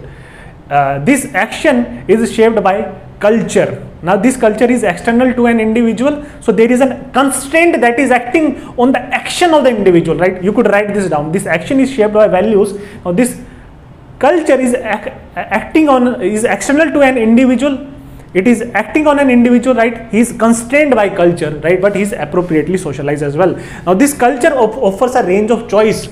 this action is shaped by culture ना this culture is external to an individual so there is an constant that is acting on the action of the individual right you could write this down this action is shaped by values और this culture is acting on is external to an individual it is acting on an individual right he is constrained by culture right but he is appropriately socialized as well now this culture of, offers a range of choice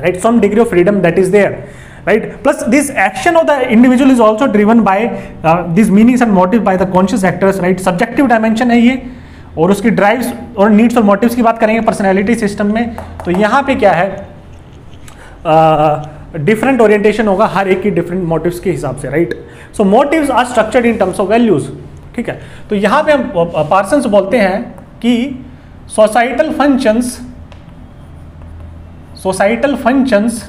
right some degree of freedom that is there right plus this action of the individual is also driven by uh, these meanings and motive by the conscious actors right subjective dimension hai ye और उसकी drives और needs और motives की बात करेंगे personality system में तो यहाँ पे क्या है डिफरेंट ओरिएंटेशन होगा हर एक की डिफरेंट मोटिव्स के हिसाब से right so motives are structured in terms of values ठीक है? तो यहाँ पे हम पार्सन्स बोलते हैं कि societal functions societal functions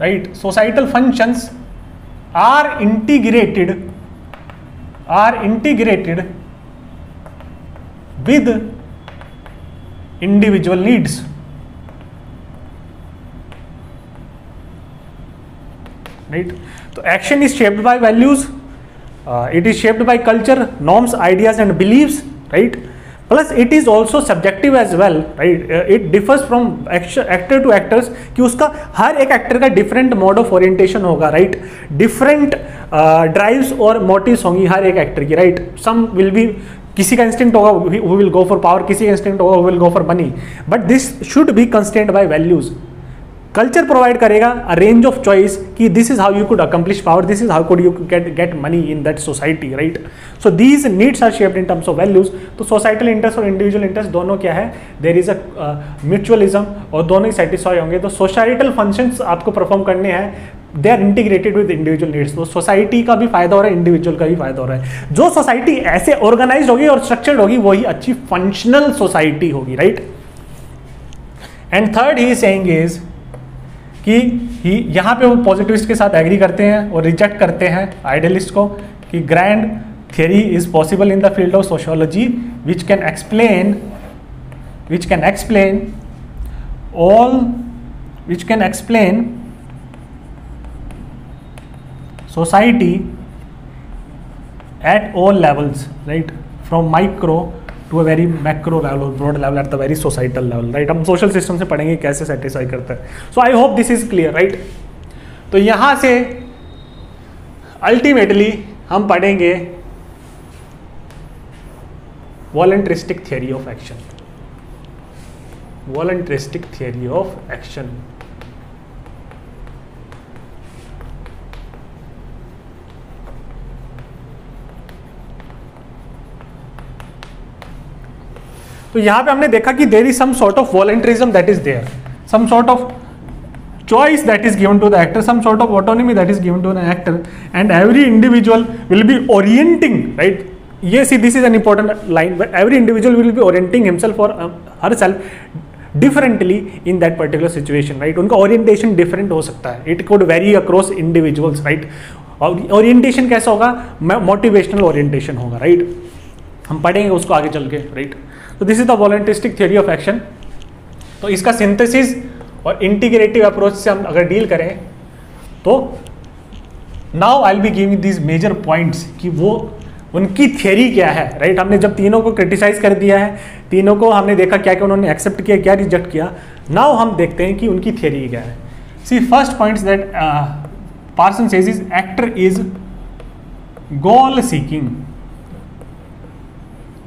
right societal functions are integrated are integrated with individual needs. So action is shaped by values. Uh, it is shaped by culture norms ideas and beliefs. Right? Plus it is also subjective as well right it differs from actor to actors कि उसका हर एक actor का different mode of orientation होगा right different drives और motives होंगी हर एक एक्टर की राइट सम विल बी किसी का इंस्टिंक्ट होगा वो विल गो फॉर पावर किसी का इंस्टिंक्ट होगा वो will go for money but this should be constant by values culture provide करेगा अ रेंज ऑफ़ चॉइस कि this is how you could accomplish power this is how could you get get money in that society right so these needs are shaped in terms of values तो societal interest और individual interest दोनों क्या है? There is a mutualism और दोनों ही satisfy होंगे। तो societal function आपको परफॉर्म करने हैं। They are integrated with individual needs तो सोसाइटी का भी फ़ायदा हो रहा है इंडिविजुअल का भी फ़ायदा हो रहा है। जो सोसाइटी ऐसे ऑर्गेनाइज होगी और स्ट्रक्चर्ड होगी, वही अच्छी फंक्शनल सोसाइटी होगी right and third he saying is कि यहाँ पे वो पॉजिटिविस्ट के साथ एग्री करते हैं और रिजेक्ट करते हैं आइडियलिस्ट को कि grand theory is possible in the field of sociology which can explain which can explain all which can explain society at all levels right from micro to a very macro level broad level at the very societal level right हम social system से पढ़ेंगे कैसे satisfy करता है। So I hope this is clear right तो यहाँ से ultimately हम पढ़ेंगे voluntaristic theory of action voluntaristic theory of action तो यहाँ पे हमने देखा कि there is some sort of voluntarism that is there some sort of choice that is given to the actor some sort of autonomy that is given to the actor and every individual will be orienting right ये see this is an important line every individual will be orienting himself और herself differently in that particular situation right उनका orientation different हो सकता है. It could vary across individuals right orientation कैसा होगा? Motivational orientation होगा right right? हम पढ़ेंगे उसको आगे चल के राइट right? तो this is the voluntaristic theory of action तो इसका सिंथेसिस और इंटीग्रेटिव अप्रोच से हम अगर डील करें तो now I be giving these major points कि वो, उनकी थियरी क्या है राइट right? हमने जब तीनों को क्रिटिसाइज कर दिया है, तीनों को हमने देखा क्या क्या उन्होंने एक्सेप्ट किया, क्या रिजेक्ट किया नाउ हम देखते हैं कि उनकी थियरी क्या है। See first point that Parson says is actor is goal seeking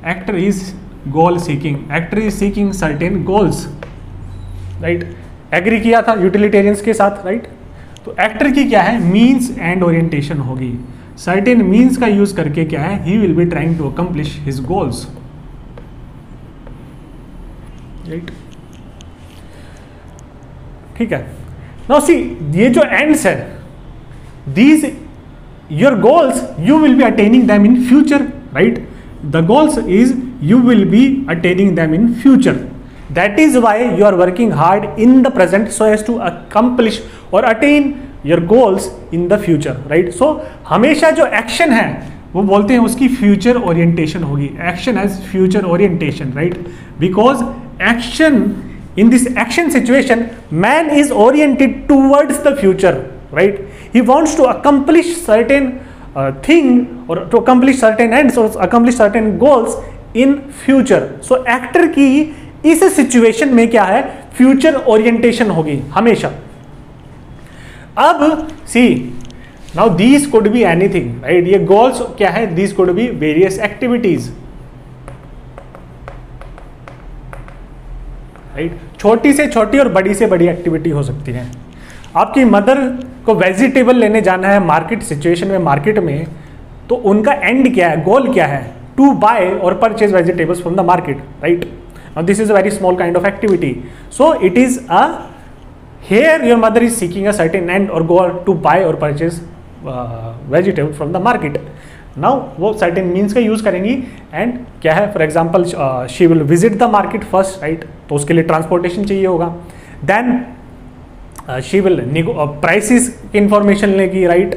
actor is goal seeking actor is seeking certain goals right agree किया था यूटिलिटेरियंस के साथ राइट right? तो एक्टर की क्या है? मीन्स एंड ओरिएंटेशन होगी। सर्टेन मीन्स का यूज़ करके क्या है? He will be trying to accomplish his goals right ठीक है? नाउ सी ये जो एंड्स है these your goals you will be attaining them in future right the goals is you will be attaining them in future that is why you are working hard in the present so as to accomplish or attain your goals in the future right so हमेशा जो action है वो बोलते हैं उसकी future orientation होगी action as future orientation right because action in this action situation man is oriented towards the future right he wants to accomplish certain thing or to accomplish certain ends or accomplish certain goals in future. So actor की इस situation में क्या है? Future orientation होगी, हमेशा। अब see now these could be anything right ये goals क्या है? These could be various activities right छोटी से छोटी और बड़ी से बड़ी एक्टिविटी हो सकती है। आपकी मदर को वेजिटेबल लेने जाना है मार्केट सिचुएशन में मार्केट में तो उनका एंड क्या है? गोल क्या है? To buy or purchase vegetables from the market right now this is a very small kind of activity so it is a here your mother is seeking a certain end or goal to buy or purchase uh, vegetable from the market now वो certain means का use करेंगी and क्या है for example she will visit the market first right तो उसके लिए transportation चाहिए होगा देन शी विल प्राइसिस की इंफॉर्मेशन लेगी राइट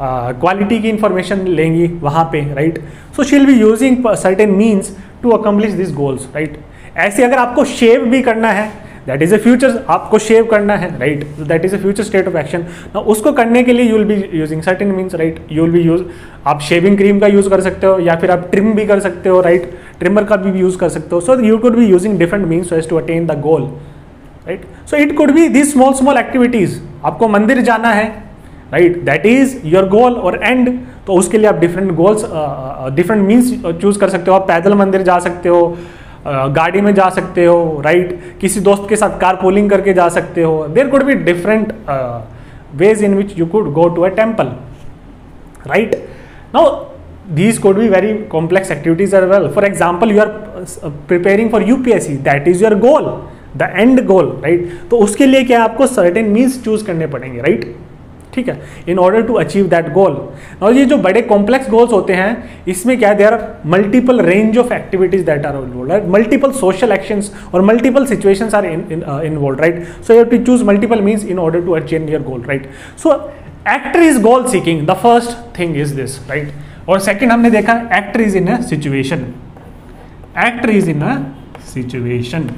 क्वालिटी की इंफॉर्मेशन लेंगी वहाँ पे right so she'll be using certain means to accomplish this goals right ऐसे अगर आपको शेव भी करना है दैट इज़ अ फ्यूचर आपको शेव करना है right that is a future state of action ना उसको करने के लिए you will be using certain means right you will be use आप शेविंग क्रीम का यूज़ कर सकते हो, या फिर आप ट्रिम भी कर सकते हो राइट right? ट्रिमर का भी यूज़ कर सकते हो. So you could be using different means as to attain the goal right so it could be this small small activities आपको मंदिर जाना है right that is your goal और एंड तो उसके लिए आप different goals different means choose कर सकते हो। आप पैदल मंदिर जा सकते हो गाड़ी में जा सकते हो राइट right? किसी दोस्त के साथ कार पोलिंग करके जा सकते हो। There could be different ways in which you could go to a temple right now these could be very complex activities as well. For example you are uh, preparing for upsc that is your goal the end goal right? तो उसके लिए क्या आपको certain means choose करने पड़ेंगे right? ठीक है in order to achieve that goal और ये जो बड़े कॉम्प्लेक्स गोल्स होते हैं, इसमें क्या है there are multiple range of activities that are involve right multiple social actions और multiple situations are involve right so you to choose multiple means in order to achieve your goal right so actor is goal seeking the first thing is this right और second हमने देखा actor is in a situation actor is in a situation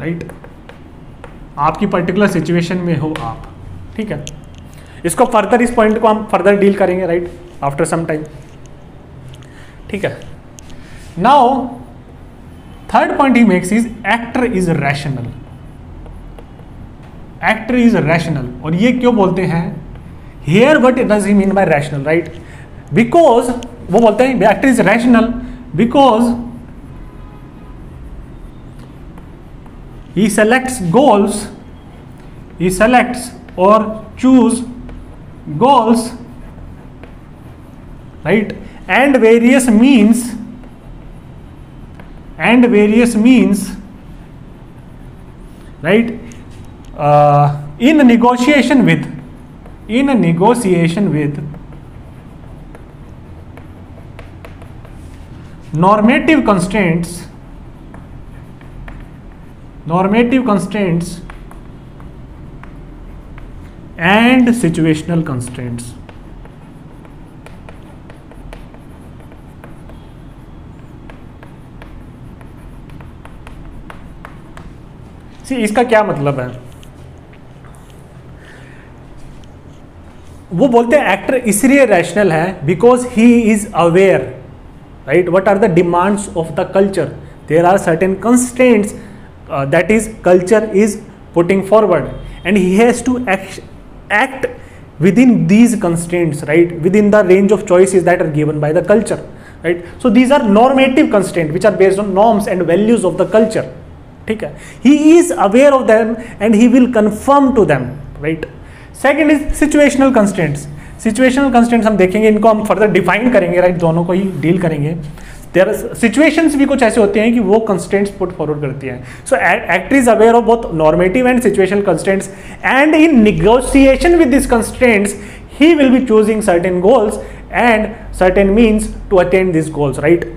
right आपकी particular situation में हो आप, ठीक है? इसको फर्दर इस पॉइंट को हम फर्दर डील करेंगे राइट आफ्टर सम टाइम ठीक है? Now third point he makes is actor is rational actor is rational और ये क्यों बोलते हैं? Here what does he mean by rational right because वो बोलते हैं actor is rational because he selects goals he selects or choose goals right? And various means and various means right? Uh, in negotiation with in a negotiation with normative constraints normative constraints and situational constraints. See इसका क्या मतलब है? वो बोलते हैं actor इसलिए rational है because he is aware right what are the demands of the culture there are certain constraints uh, that is culture is putting forward and he has to act, act within these constraints right within the range of choices that are given by the culture right so these are normative constraints which are based on norms and values of the culture ठीक है he is aware of them and he will conform to them right second is situational constraints situational constraints हम देखेंगे इनको हम further define करेंगे right right? दोनों को ही deal करेंगे there situations भी कुछ ऐसे होते हैं कि वो कंस्टेंट्स पुट फॉरवर्ड करती हैं। So actor is aware of both normative and situation constraints and in negotiation with this constraints he will be choosing certain goals and certain means to attend this goals right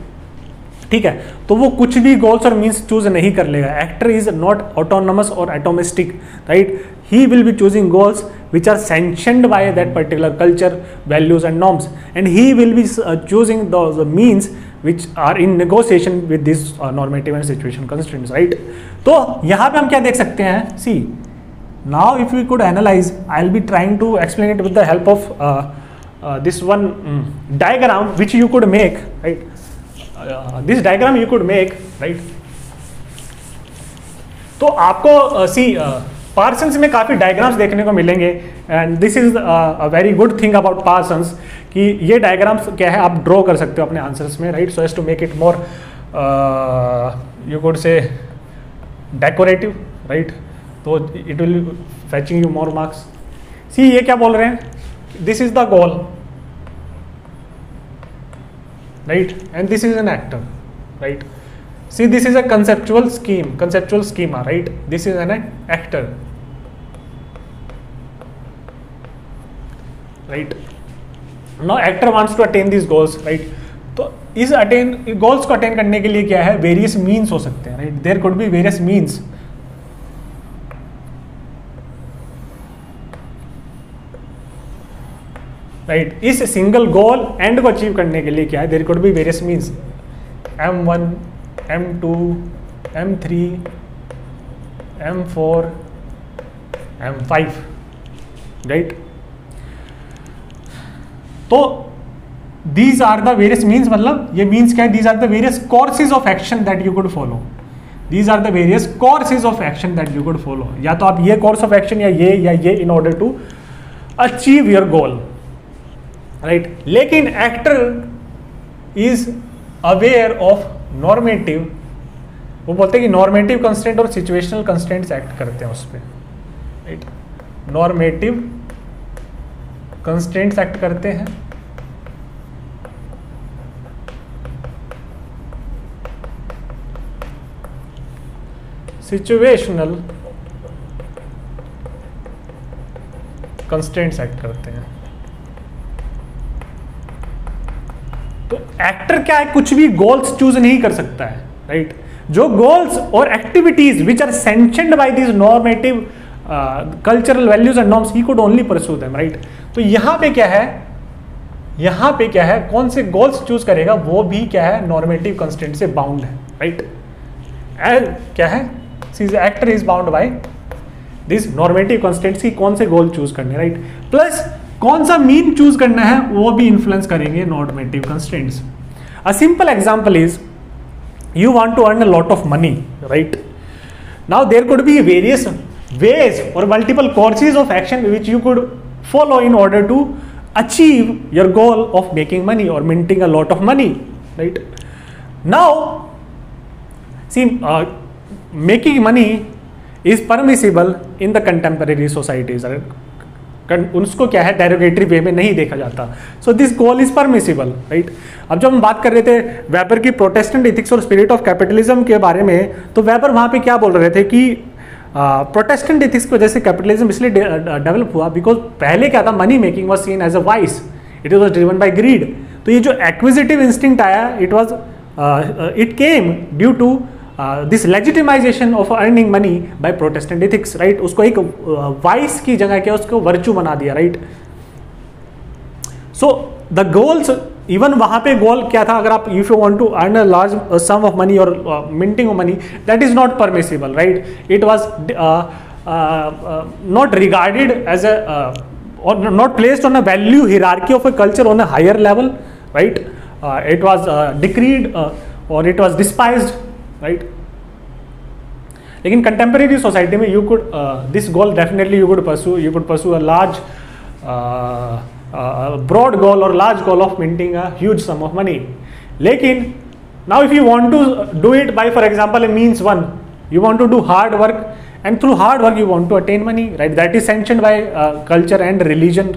ठीक है? तो वो कुछ भी goals और means choose नहीं कर लेगा। एक्टर इज़ नॉट ऑटोनमस और atomistic right he will be choosing goals which are sanctioned by that particular culture values and norms and he will be uh, choosing those means which are in negotiation with this uh, normative and situation constraints right तो यहाँ पे हम क्या देख सकते हैं see now if we could analyze I'll be trying to explain it with the help of uh, uh, this one um, diagram which you could make right uh, this diagram you could make right तो आपको सी uh, Parsons में काफ़ी diagrams देखने को मिलेंगे and this is a very good thing about Parsons कि ये diagrams क्या है, आप ड्रॉ कर सकते हो अपने आंसर्स में right so as to make it more you could say decorative right तो it will fetching you more marks see ये क्या बोल रहे हैं? This is the goal right and this is an actor, right? See this is a conceptual scheme conceptual schema right this is an actor right now actor wants to attain these goals right तो इस attain goals को attain करने के लिए क्या है various means हो सकते हैं right there could be various means right इस सिंगल गोल एंड को अचीव करने के लिए क्या है there could be various means M one M two M three M four M five right तो these are the various means मतलब ये मीन्स क्या है? These are the various courses of action that you could follow these are the various courses of action that you could follow या तो आप ये course of action या ये या ये in order to achieve your goal right लेकिन actor is aware of normative वो बोलते हैं कि नॉर्मेटिव कंस्टेंट और सिचुएशनल कंस्टेंट्स एक्ट करते हैं उस पर राइट नॉर्मेटिव कंस्टेंट्स एक्ट करते हैं। सिचुएशनल कंस्टेंट्स एक्ट करते हैं। तो एक्टर क्या है? कुछ भी गोल्स चूज़ नहीं कर सकता है राइट जो गोल्स और activities which are sanctioned by this normative cultural values and norms he could only pursue them right तो यहाँ पे क्या है? यहाँ पे क्या है? कौन से गोल्स चूज़ करेगा? वो भी क्या है? नॉर्मेटिव कंस्टेंट से बाउंड है राइट right? क्या है? Actor is bound by this normative constraints की कौन से गोल चूज़ करने राइट प्लस कौन सा मीन चूज़ करना है, वो भी इंफ्लुएंस करेंगे normative constraints a simple example is you want to earn a lot of money right now there could be various ways और multiple courses of action which you could follow in order to achieve your goal of making money और minting a lot of money right now see making money is permissible in the contemporary societies उसको क्या है derogatory way में नहीं देखा जाता। So this goal is permissible right अब जब हम बात कर रहे थे वेबर की प्रोटेस्टेंट इथिक्स और स्पिरिट ऑफ़ कैपिटलिज्म के बारे में तो वेबर वहाँ पे क्या बोल रहे थे कि प्रोटेस्टेंट इथिक्स की वजह से कैपिटलिज्म इसलिए डेवलप हुआ बिकॉज़ पहले क्या था money making was seen as a vice it was driven by greed तो ये जो एक्विजिटिव इंस्टिंक्ट आया it was it came due to this legitimization of earning money by Protestant ethics right उसको एक वाइस uh, की जगह क्या उसको वर्चू बना दिया right so the goals even वहाँ पे गोल क्या था? अगर आप if you want to earn a large sum of money और minting of money that is not permissible right it was not regarded as a or not placed on a value hierarchy of a culture on a higher level right? Uh, it was uh, decreed uh, or it was despised right लेकिन contemporary society में you could this goal definitely you could pursue you could pursue a large broad goal और large goal of minting a sum of money लेकिन now if you want to do it by for example a means one you want to do hard work and through hard work you want to attain money right that is sanction by culture and religion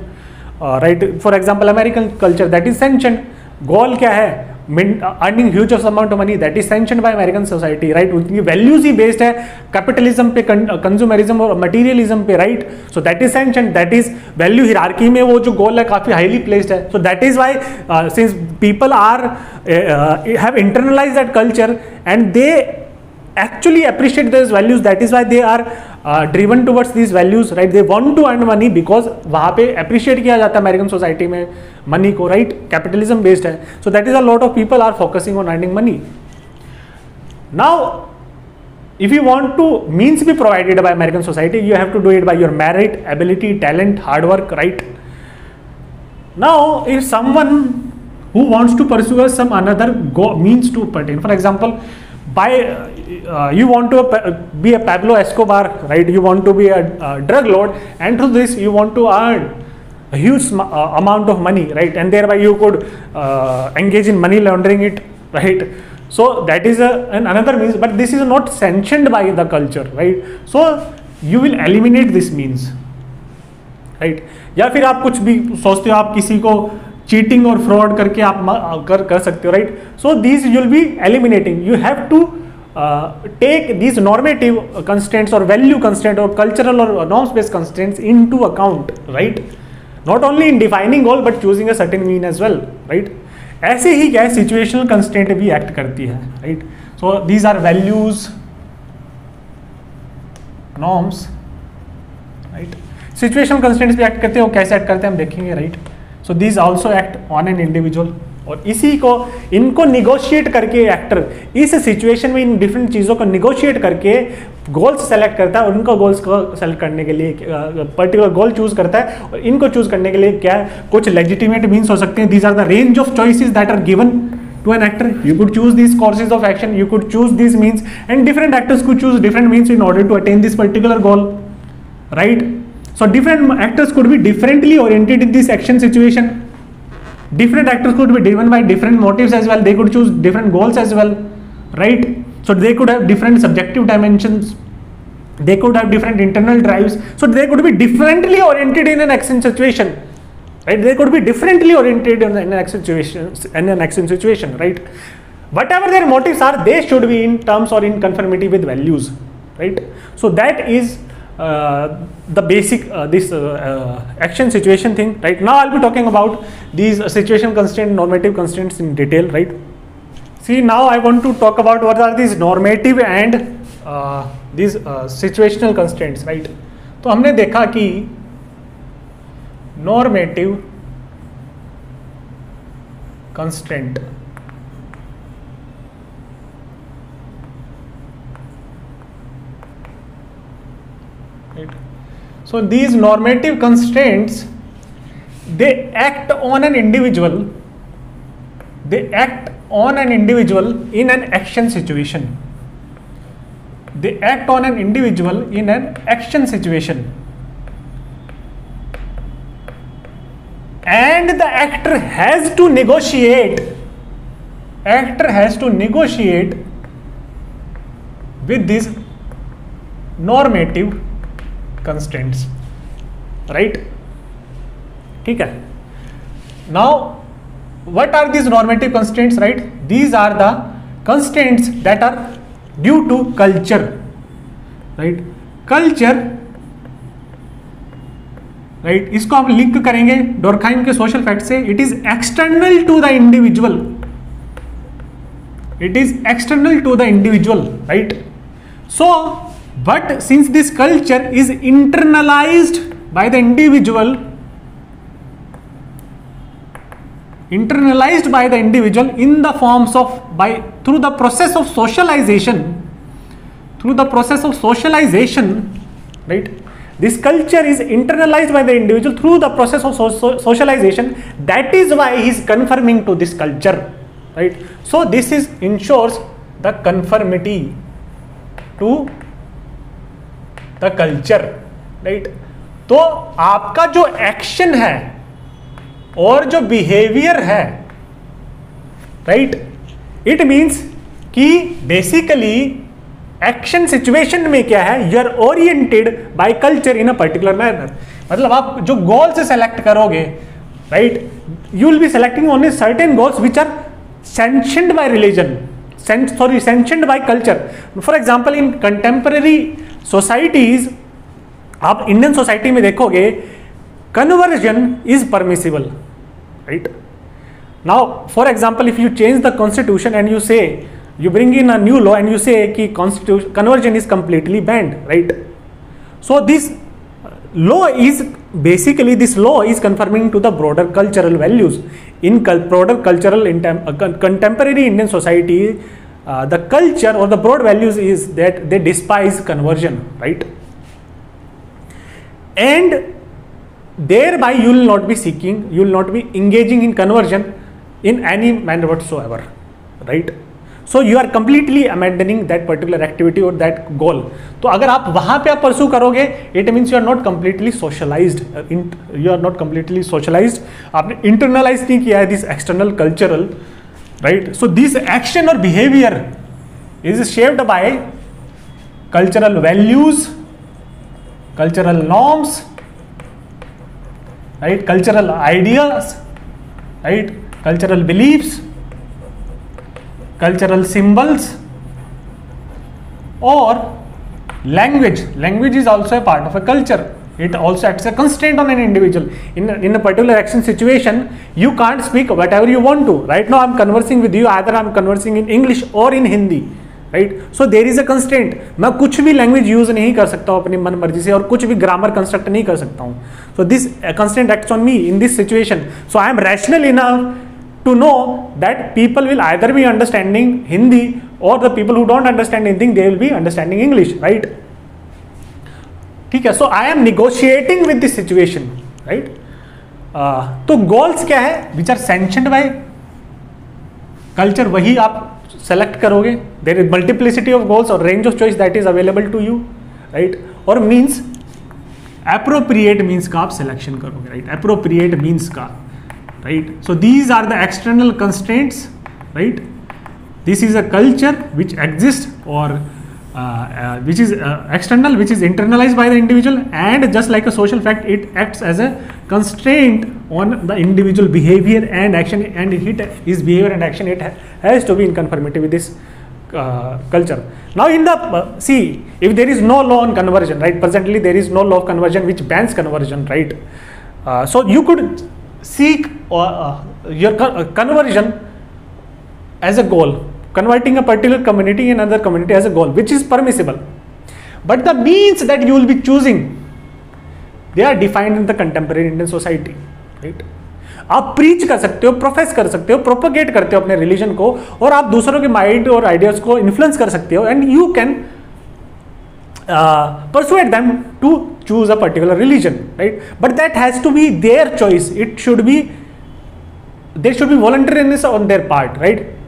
right for example American culture that is sanction goal क्या है? Earning huge of amount of money that is sanction by American society right उनकी values ही based है capitalism पे consumerism और materialism पे right so that is sanction that is value hierarchy में वो जो गोल है काफ़ी हाईली प्लेस्ड है। So that is why since people are have internalise that culture and they actually appreciate those values that is why they are uh, driven towards these values right they want to earn money because वहाँ पे appreciate किया जाता है American society में money को right capitalism based है so that is a lot of people are focusing on earning money now if you want to means be provided by american society you have to do it by your merit ability talent hard work right now if someone who wants to pursue some another go, means to pertain for example by uh, you want to be a Pablo Escobar, right? You want to be a, a drug lord, and through this you want to earn a huge uh, amount of money, right? And thereby you could uh, engage in money laundering it, right? So that is a, an another means, but this is not sanctioned by the culture, right? So you will eliminate this means, right? या फिर आप कुछ भी सोचते हो आप किसी को चीटिंग और फ्रॉड करके आप कर कर सकते हो right so this you'll be eliminating you have to take these normative constraints or value constraint or cultural or norms based constraints into account right not only in defining goal but choosing a certain mean as well right ऐसे ही क्या है situational constant भी act करती है right so these are values norms right situational constraints भी act करते हैं वो कैसे एक्ट करते हैं हम देखेंगे right so these also act on an individual और इसी को इनको निगोशिएट करके एक्टर इस सिचुएशन में इन डिफरेंट चीज़ों को निगोशिएट करके गोल्स सेलेक्ट करता है और उनको गोल्स को सेलेक्ट करने के लिए पर्टिकुलर गोल चूज़ करता है और इनको चूज़ करने के लिए क्या है कुछ लेजिटिमेट मीन्स हो सकते हैं these are the range of choices that are given to an actor you could choose these courses of action you could choose these means and different actors could choose different means in order to attain this particular goal right so different actors could be differently oriented in this action situation different actors could be driven by different motives as well. They could choose different goals as well right? So they could have different subjective dimensions. They could have different internal drives. So they could be differently oriented in an action situation right? They could be differently oriented in an action situation in an action situation right? Whatever their motives are they should be in terms or in conformity with values right? So that is uh, the basic uh, this uh, action situation thing right now i'll be talking about these situation constraint normative constraints in detail right see now i want to talk about what are these normative and these situational constraints right तो हमने देखा कि normative constant So these normative constraints they act on an individual. They act on an individual in an action situation. They act on an individual in an action situation. And the actor has to negotiate. Actor has to negotiate with this normative constants right ठीक है? Now what are these normative constants right these are the constants that are due to culture right culture right इसको हम link करेंगे Durkheim के social fact से. It is external to the individual it is external to the individual right so But since this culture is internalized by the individual, internalized by the individual in the forms of by through the process of socialization, through the process of socialization, right? This culture is internalized by the individual through the process of so, so, socialization. That is why he is conforming to this culture, right? So this is ensures the conformity to the culture, right? तो आपका जो action है और जो behaviour है, right? It means कि basically action situation में क्या है? You are oriented by culture in a particular manner मतलब आप जो गोल से सेलेक्ट करोगे, right? You will be selecting only certain goals which are sanctioned by religion sorry sanctioned by culture for example in contemporary societies आप Indian society में देखोगे conversion is permissible right now for example if you change the constitution and you say you bring in a new law and you say constitution conversion is completely banned right so this basically this law is conforming to the broader cultural values. In broader cultural in uh, contemporary indian society uh, the culture or the broad values is that they despise conversion right and thereby you will not be seeking you will not be engaging in conversion in any manner whatsoever right so you are completely abandoning that particular activity और that goal तो अगर आप वहां पे आप परसू करोगे it means you are not completely socialized you are not completely socialized आपने internalise नहीं किया है this external cultural right? So this action or behavior is shaped by cultural values cultural norms right? Cultural ideas right? Cultural beliefs cultural symbols or language. Language is also a part of a culture it also acts a constraint on an individual in, in a particular action situation you can't speak whatever you want to right now i'm conversing with you either i'm conversing in english or in hindi right so there is a constraint मैं कुछ भी language use नहीं कर सकता हूँ अपनी मन मर्जी से और कुछ भी ग्रामर कंस्ट्रक्ट नहीं कर सकता हूँ so this constraint acts on me in this situation so I am rational enough to know that people will either be understanding Hindi or the people who don't understand anything they will be understanding English right ठीक है so I am negotiating with this situation right तो goals क्या है? Which are sanctioned by culture वही आप select करोगे। There is multiplicity of goals और range of choice that is available to you right और मीन्स अप्रोप्रिएट मीन्स का आप सिलेक्शन करोगे राइट अप्रोप्रिएट मीन्स का right so these are the external constants right this is a culture which exist और which is uh, external which is internalized by the individual and just like a social fact it acts as a constraint on the individual behavior and action and it his behavior and action it has to be in conformity with this uh, culture. Now in the uh, see if there is no law on conversion right presently there is no law of conversion which bans conversion right? Uh, so you could seek uh, your uh, conversion as a goal converting a particular community in another community as a goal which is permissible but the means that you will be choosing they are defined in the contemporary indian society right आप preach कर सकते हो profess कर सकते हो propagate करते हो अपने रिलीजन को और आप दूसरों के माइंड और आइडियाज़ को इन्फ्लुएंस कर सकते हो and you can uh, persuade them to choose a particular religion right but that has to be their choice it should be there should be voluntariness on their part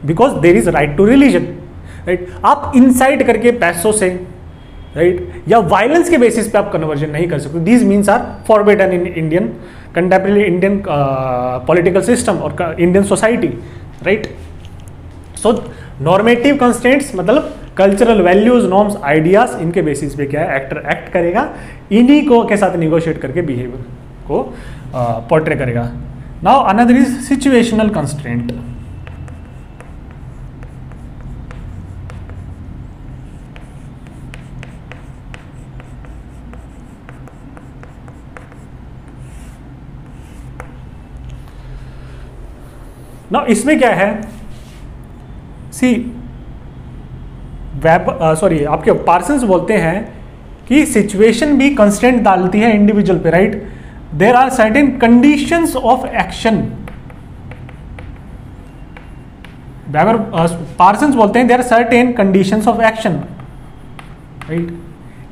right there is right to religion right आप incite करके पैसों से right right? या violence के basis पे आप conversion नहीं कर सकते। These means are forbidden in Indian contemporary Indian political system और Indian society right so normative constants मतलब कल्चरल वैल्यूज़ नॉर्म्स आइडियाज़ इनके बेसिस पे क्या है? एक्टर एक्ट करेगा इन्हीं को के साथ निगोशिएट करके बिहेवियर को पोर्ट्रे uh, करेगा। Now another is situational constraint ना इसमें क्या है? सी वेब सॉरी आपके पार्सन्स बोलते हैं कि सिचुएशन भी कंस्टेंट डालती है इंडिविजुअल पे right there are certain conditions of action अगर पार्सन्स बोलते हैं there are certain conditions of action right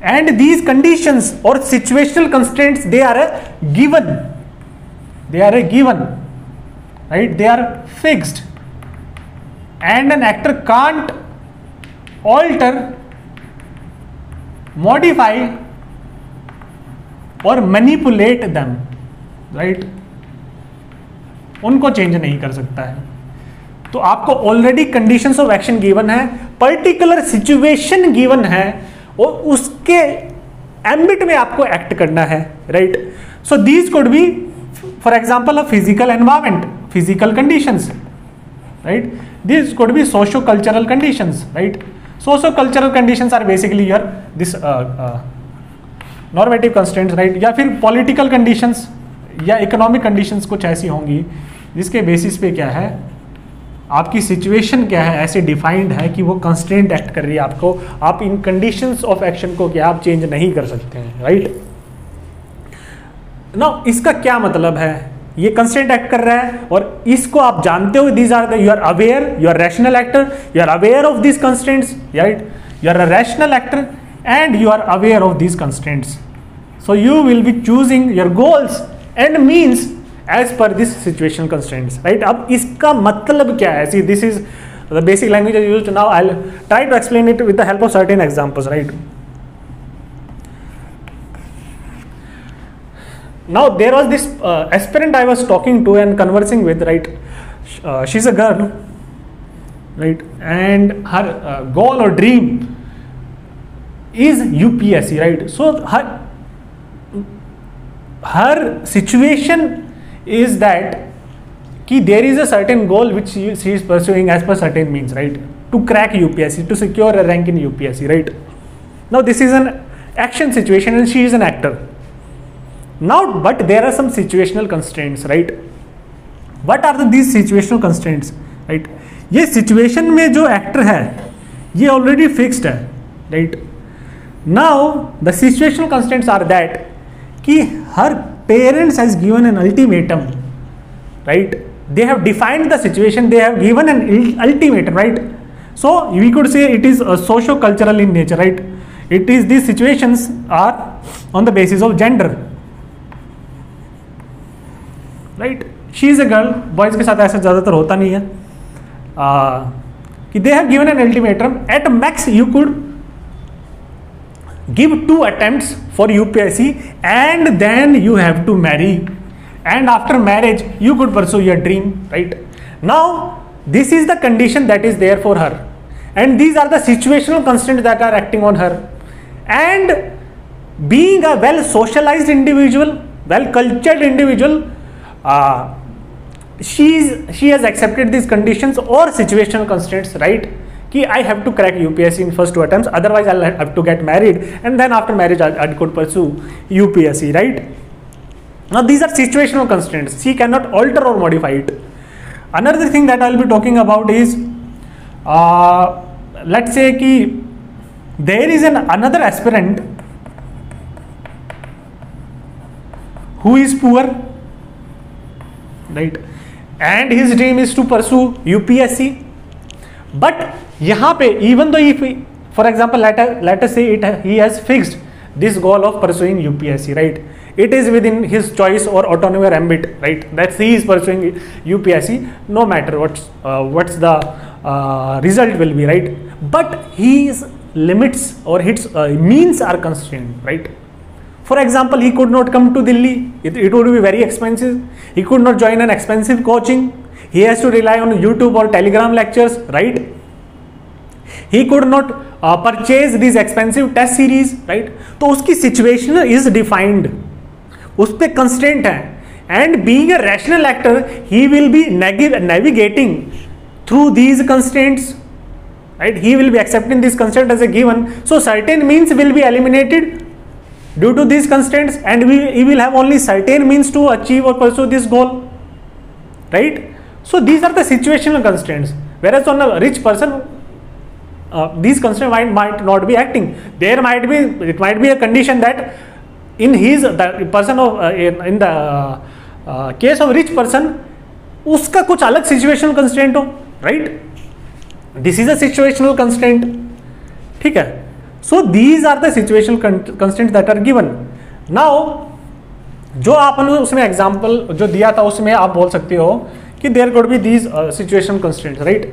and these conditions और situational constants they are a given they are a given right they are fixed and an actor can't alter, modify और manipulate them. Right उनको change नहीं कर सकता है। तो आपको already condition of action given है पर्टिकुलर सिचुएशन गिवन है, और उसके एम्बिट में आपको एक्ट करना है। Right so these could be for example a physical environment physical conditions right these could be socio cultural conditions right socio cultural condition are basically your this normative constants right या फिर political conditions या economic conditions कुछ ऐसी होंगी, जिसके basis पे क्या है? आपकी सिचुएशन क्या है? ऐसे डिफाइंड है कि वो कंस्टेंट एक्ट कर रही है आपको। आप इन कंडीशंस ऑफ़ एक्शन को क्या आप चेंज नहीं कर सकते हैं राइट right? ना इसका क्या मतलब है? ये कंस्टेंट एक्ट कर रहा है और इसको आप जानते हो these are you are aware you are rational actor you are aware of this constants right you are a rational actor and you are aware of this constants so you will be choosing your goals and means as per this situation constants right अब इसका मतलब क्या है? See this is the basic language use now I try to explain it with the help of certain examples right now there was this uh, aspirant i was talking to and conversing with right? Uh, she's a girl right? And her uh, goal or dream is upsc right? So her her situation is that ki there is a certain goal which she, she is pursuing as per certain means right? To crack upsc to secure a rank in upsc right? Now this is an action situation and she is an actor. now but there are some situational constraints right what are the, these situational constraints right ये situation में जो actor है ये already fixed है right now the situational constraints are that कि her parents has given an ultimatum right they have defined the situation they have given an ultimatum right so we could say it is a socio cultural in nature right it is these situations are on the basis of gender right she is a girl boys के साथ ऐसा ज़्यादातर होता नहीं है। uh, कि they have given an ultimatum at max you could give two attempt for UPSC and then you have to marry and after marriage you could pursue your dream right now this is the condition that is there for her and these are the situational constant that are acting on her and being a well socialise individual well cultured individual uh, she has accepted these conditions or situational constraints right? कि I have to crack UPSC in first two attempts otherwise I'll have to get married and then after marriage I, I could pursue UPSC right? Now these are situational constraints. She cannot alter or modify it. Another thing that I'll be talking about is uh, let's say कि there is an another aspirant who is poor right? And his dream is to pursue upsc but yahan even though if for example let us say it he has fixed this goal of pursuing upsc right? It is within his choice or autonomy or ambit right? That he is pursuing upsc no matter what's uh, the uh, result will be right? But his limits or his uh, means are constrained right? for example he could not come to delhi it, it would be very expensive he could not join an expensive coaching he has to rely on youtube or telegram lectures right he could not uh, purchase these expensive test series right तो उसकी situation is defined उस पर constant है and being a rational actor he will be navigating through these constraints right he will be accepting this constraint as a given so certain means will be eliminated due to these constraints and we, we will have only certain means to achieve or pursue this goal right so these are the situational constraints whereas on a rich person uh, these constraints might, might not be acting there might be it might be a condition that in his the person of uh, in, in the uh, case of rich person उसका कुछ अलग situational constant हो right this is a situational constraint ठीक है so these are the situational constant that are given now जो आपने उसमें example जो दिया था उसमें आप बोल सकते हो कि there could be these situation constant right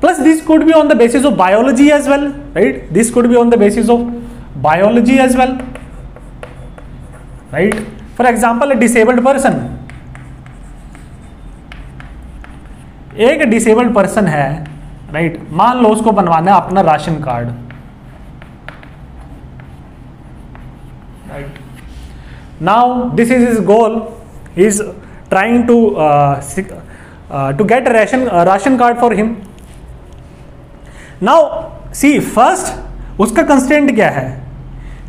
plus this could be on the basis of biology as well right this could be on the basis of biology as well right for example a disabled person एक disabled person है right right? मान लो उसको बनवाना है अपना ration card right now this is is goal is trying to to get ration ration card for him now see first उसका constant क्या है?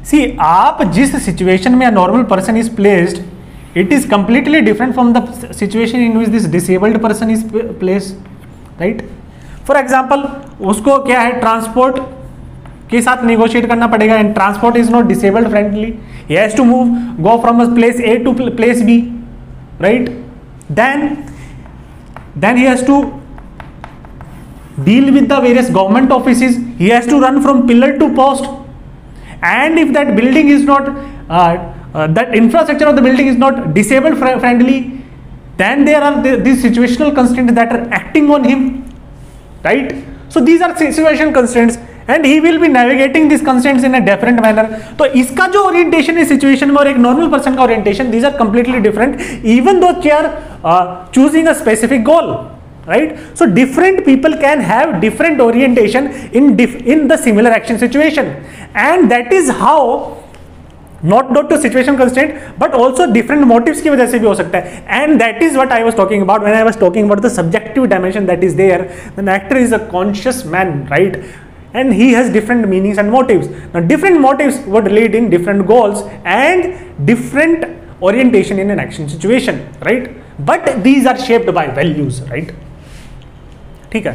सी आप जिस सिचुएशन में a normal person is placed it is completely different from the situation in which this disabled person is placed, right? For example, उसको क्या है? Transport के साथ नेगोशिएट करना पड़ेगा and transport is not disabled friendly he has to move go from a place a to place b right? Then then he has to deal with the various government offices. He has to run from pillar to post. And if that building is not uh, uh, that infrastructure of the building is not disabled fr friendly then there are these situational constraints that are acting on him right? So these are situational constraints. And he will be navigating this constants in a different manner तो इसका जो orientation है situation में और एक normal person का orientation these are completely different even though they're choosing a specific goal right? So, different people can have different orientation in in the similar action situation. And that is how not not to situation constant but also different motives की वजह से भी हो सकता है and that is what I was talking about when I was talking about the subjective dimension that is there then actor is a conscious man right and he has different meanings and motives now different motives would lead in different goals and different orientation in an action situation right but these are shaped by values right ठीक है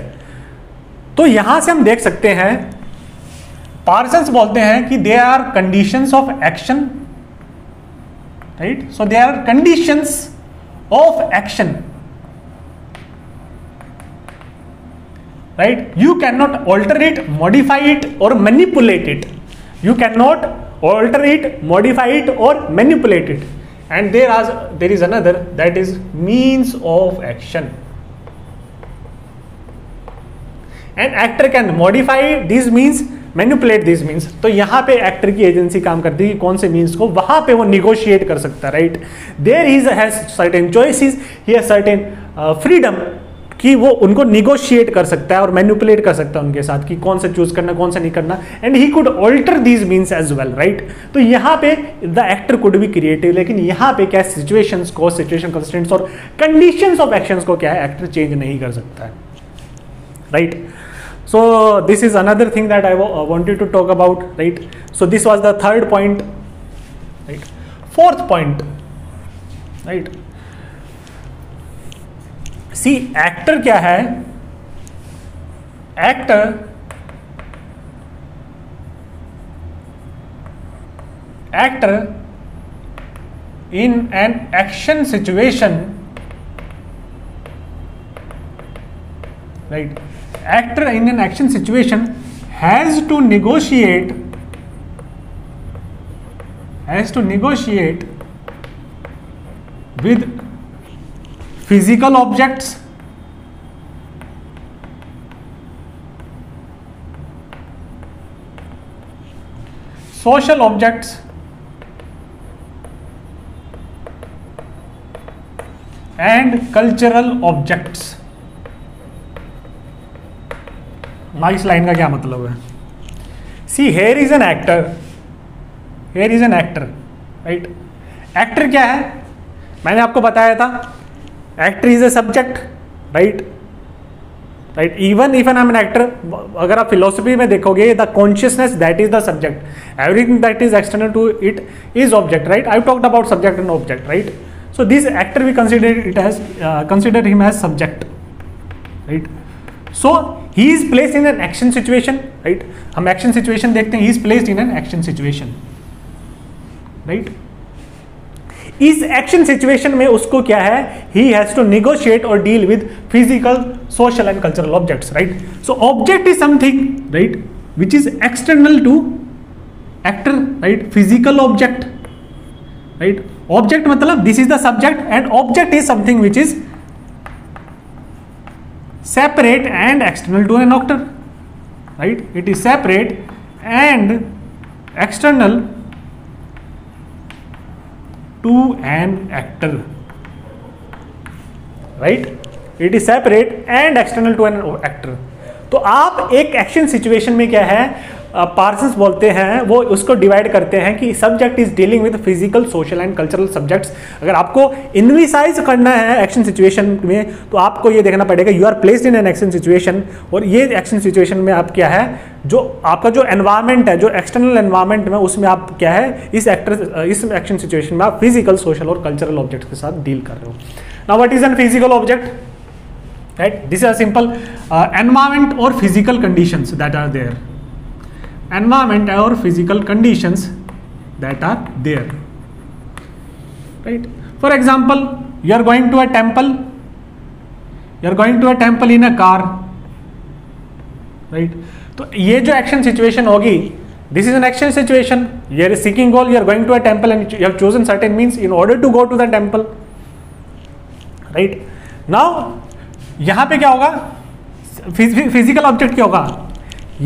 तो यहाँ से हम देख सकते हैं Parsons बोलते हैं कि they are conditions of action right so they are conditions of action right you can not alter it modify it और manipulate it you can not alter it modify it और मैनिपुलेट इट एंड देर आज there is another that is means of action and actor can modify this means manipulate this means तो यहाँ पर actor की agency काम करती है कौन से मीन्स को वहाँ पर वो निगोशिएट कर सकता है right there is has certain choice he freedom कि वो उनको निगोशिएट कर सकता है और मैनिपुलेट कर सकता है उनके साथ कि कौन सा चूज़ करना कौन सा नहीं करना। And he could alter these means as well right तो यहाँ पे the actor could be creative लेकिन यहाँ पे क्या सिचुएशन को सिचुएशन कंस्टेंट्स और कंडीशन ऑफ़ एक्शन को क्या है एक्टर चेंज नहीं कर सकता है right right? so this is another thing that i uh, wanted to talk about right? So this was the third point right? Fourth point right? See actor क्या है? Actor actor in an action situation right actor in an action situation has to negotiate हैज़ to negotiate with physical objects. Social objects. And cultural objects. इस line का क्या मतलब है? See here is an actor here is an actor right actor क्या है? मैंने आपको बताया था actor is a subject right right even if an I am an actor अगर आप फिलोसफी में देखोगे the consciousness that is the subject everything that is external to it is object right I talked about subject and object right so this actor we consider it has consider him has subject right so he is place in an action situation right हम action situation देखते हैं he is placed in an action situation right इस action situation में उसको क्या है? He has to negotiate और deal with physical social and cultural objects right so object is something right which is external to actor right physical object right object मतलब this is the subject and object is something which is separate and external to an actor right it is separate and external to and actor right it is separate and external to an actor तो आप एक action situation में क्या है? Parsons बोलते हैं, वो उसको डिवाइड करते हैं कि subject is dealing with physical social and cultural subjects अगर आपको इनविसाइज करना है एक्शन सिचुएशन में तो आपको ये देखना पड़ेगा you are placed in an action situation और ये एक्शन सिचुएशन में आप क्या है, जो आपका जो एनवायरमेंट है, जो एक्सटर्नल एनवायरमेंट में, उसमें आप क्या है, इस एक्टर इस एक्शन सिचुएशन में आप फ़िज़िकल सोशल और कल्चरल ऑब्जेक्ट के साथ डील कर रहे हो. ना what is an physical object right this are simple environment और physical conditions that are there environment or physical conditions that are there right for example you are going to a temple you are going to a temple in a car right तो ये जो action situation होगी this is an action situation you are seeking goal you are going to a temple and you have chosen certain means in order to go to the temple right now यहाँ पे क्या होगा physical object क्या होगा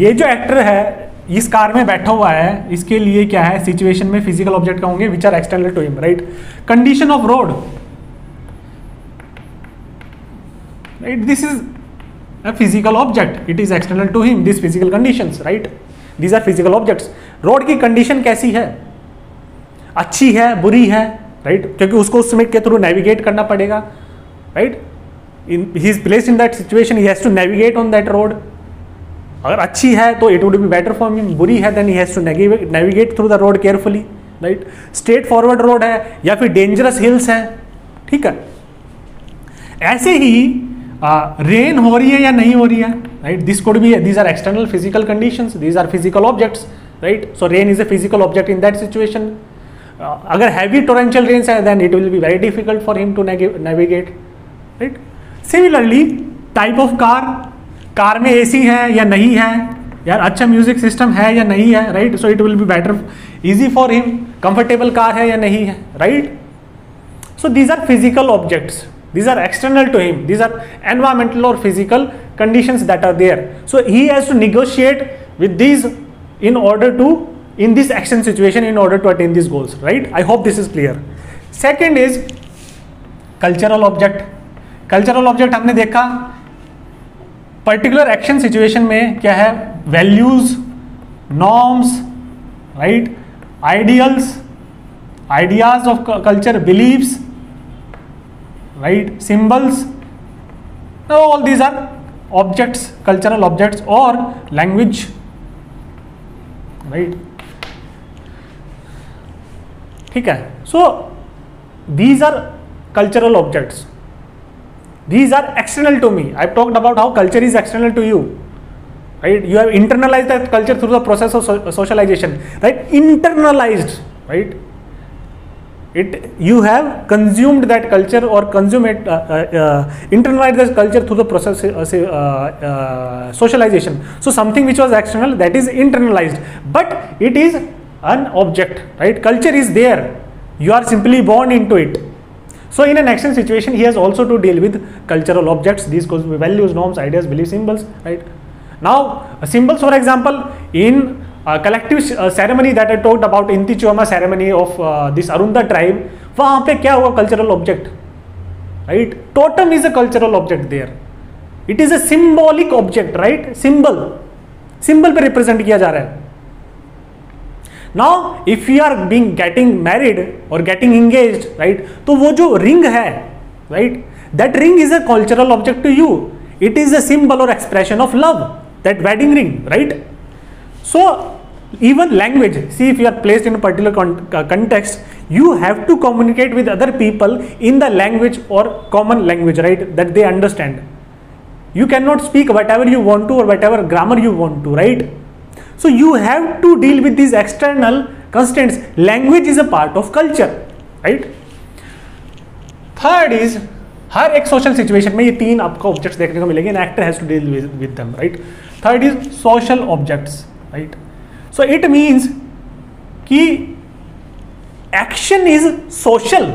ये जो actor है इस कार में बैठा हुआ है, इसके लिए क्या है सिचुएशन में फ़िज़िकल ऑब्जेक्ट का होंगे which are external to him right condition of road right this is a physical object it is external to him this physical condition right these are physical objects road की condition कैसी है? अच्छी है, बुरी है right right? क्योंकि उसको उसमें के थ्रू नेविगेट करना पड़ेगा right in he is place in that situation he has to navigate on that road अगर अच्छी है तो it would be better for him बुरी है then he has to navigate through the road carefully right straightforward road है या फिर dangerous hills है, ठीक है? ऐसे ही रेन हो रही है या नहीं हो रही है right this could be these are external physical condition these are physical objects right so rain is a physical object in that situation अगर हैवी टोरेंशियल रेन्स है then it will be very difficult for him to navigate right similarly type of car car में AC है या नहीं है? यार अच्छा music system है या नहीं है right so it will be better easy for him comfortable car है या नहीं है right so these are physical objects these are external to him these are environmental और physical conditions that are there so he has to negotiate with these in order to in this action situation in order to attain this goals right I hope this is clear second is cultural object cultural object हमने देखा particular action situation में क्या है? Values norms right ideals ideas of culture beliefs right symbols. All these are objects cultural objects और language right ठीक है? So these are cultural objects these are external to me. I've talked about how culture is external to you. Right? You have internalized that culture through the process of so socialization. Right? Internalized. Right? It you have consumed that culture or consume it uh, uh, uh, internalized that culture through the process uh, uh, uh, socialization. So something which was external that is internalized. But it is an object. Right? Culture is there. You are simply born into it so in an action situation he has also to deal with cultural objects these could be values norms ideas belief symbols right now symbols for example in collective ceremony that I talked about Intichiuma ceremony of this Arunta tribe वहां पे क्या हुआ cultural object right totem is a cultural object there it is a symbolic object right symbol symbol पे represent किया जा रहा है now if you are being getting married और गेटिंग इंगेज राइट तो वो जो रिंग है right that ring is a cultural object to you it is a symbol और expression of love that wedding ring right so even language see if you are placed in a particular con uh, context you have to communicate with other people in the language or common language right that they understand you cannot speak whatever you want to or whatever grammar you want to right So you have to deal with these external constraints. Language is a part of culture, right? Third is, हर एक social situation में ये तीन आपको objects देखने को मिलेंगे an actor has to deal with them right third is social objects right so it means कि action is social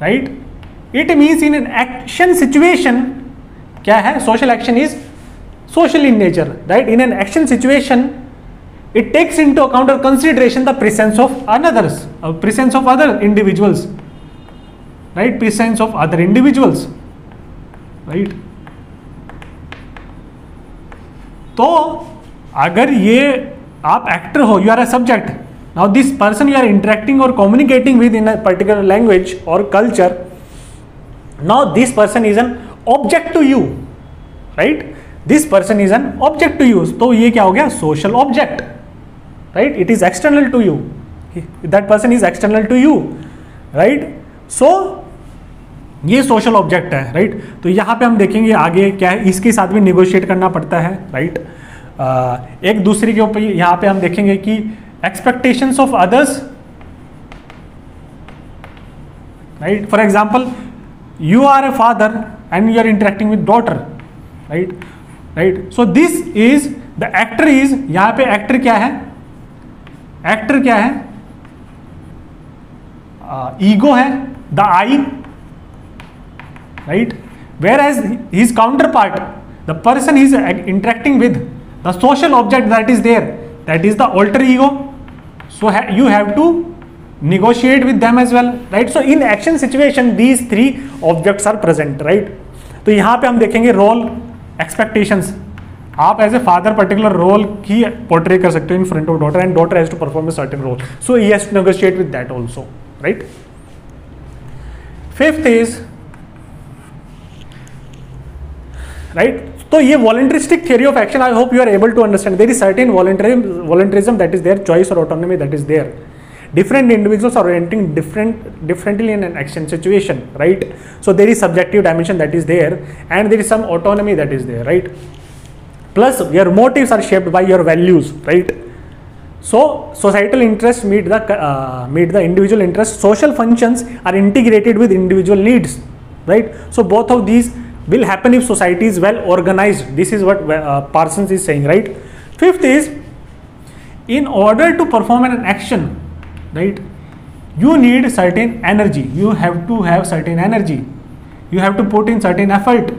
right it means in an action situation क्या है? Social action is social in nature right in an action situation it takes into account or consideration the presence of others uh, presence of other individuals right presence of other individuals right तो अगर ये आप actor हो you are a subject now this person you are interacting और communicating with in a particular language और culture now this person is an object to you right this person is an object to you तो ये क्या हो गया? Social object right it is external to you that person is external to you right so ये social object है right right? तो यहाँ पे हम देखेंगे आगे क्या है। इसके साथ भी निगोशिएट करना पड़ता है राइट right? uh, एक दूसरे के ऊपर यहाँ पे हम देखेंगे कि expectations of others right for example you are a father and you are interacting with daughter right right so this is the actor is यहाँ पे एक्टर क्या है एक्टर क्या है ईगो uh, है the I right where as his counterpart the person is interacting with the social object that is there that is the alter ego so ha you have to negotiate with them as well right so in action situation these three objects are present right तो यहाँ पे हम देखेंगे role expectations आप as a father particular role की portray कर सकते हो in front of daughter and daughter has to perform certain role so he has to negotiate with that also right fifth is right तो ये voluntaristic theory of action I hope you are able to understand there is certain voluntarism that is there choice और autonomy that is there different individuals are orienting different differently in an action situation right? So there is subjective dimension that is there and there is some autonomy that is there right? Plus your motives are shaped by your values right? So societal interests meet the uh, meet the individual interests. Social functions are integrated with individual needs right? So both of these will happen if society is well organized. This is what uh, parsons is saying right? Fifth is in order to perform an action right you need certain energy you have to have certain energy you have to put in certain effort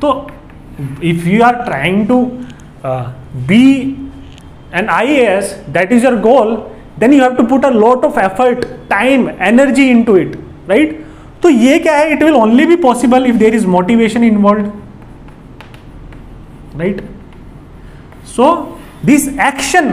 so if you are trying to uh, be an ias that is your goal then you have to put a lot of effort time energy into it right तो ये क्या है it will only be possible if there is motivation involve right so this action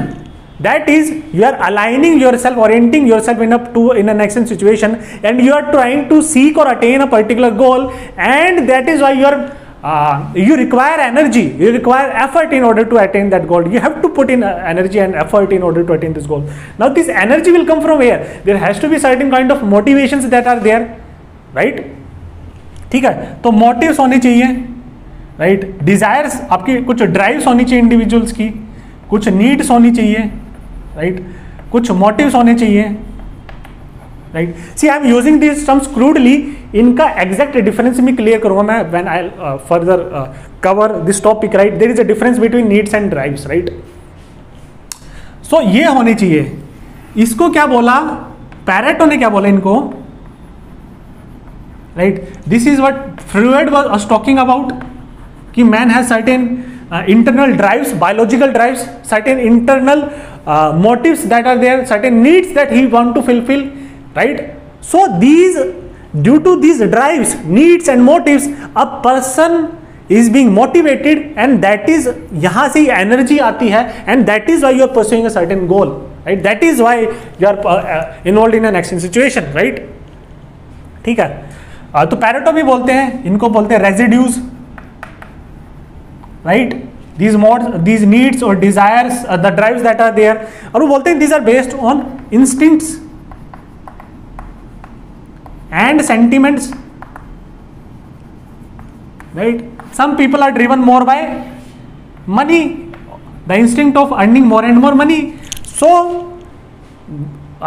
that is you are aligning yourself orienting yourself in a to in an action situation and you are trying to seek or attain a particular goal and that is why you are uh, you require energy you require effort in order to attain that goal you have to put in uh, energy and effort in order to attain this goal now this energy will come from where there has to be certain kind of motivations that are there right ठीक है तो motives होने चाहिए right desires आपकी कुछ drives होनी चाहिए individuals की कुछ नीड्स होनी चाहिए राइट कुछ मोटिव्स होने चाहिए right see I am using this terms crudely इनका एग्जैक्ट डिफरेंस मैं क्लियर करूँगा मैं when I further cover this topic right there is a difference between needs and drives right so ये होने चाहिए। इसको क्या बोला? पैरेटो ने क्या बोला इनको? Right this is what was, was talking about कि has certain uh, internal drives biological drives certain internal uh, motives that are there certain needs that he want to fulfill right so these due to these drives needs and motives a person is being motivated and that is यहाँ से energy आती है and that is why you are pursuing a certain goal right that is why you are uh, involved in an action situation right ठीक है तो Pareto भी बोलते हैं इनको बोलते हैं residues right these mode these needs और desires the drives that are there और वो बोलते हैं these are based on instincts and sentiments right some people are driven more by money the instinct of earning more and more money so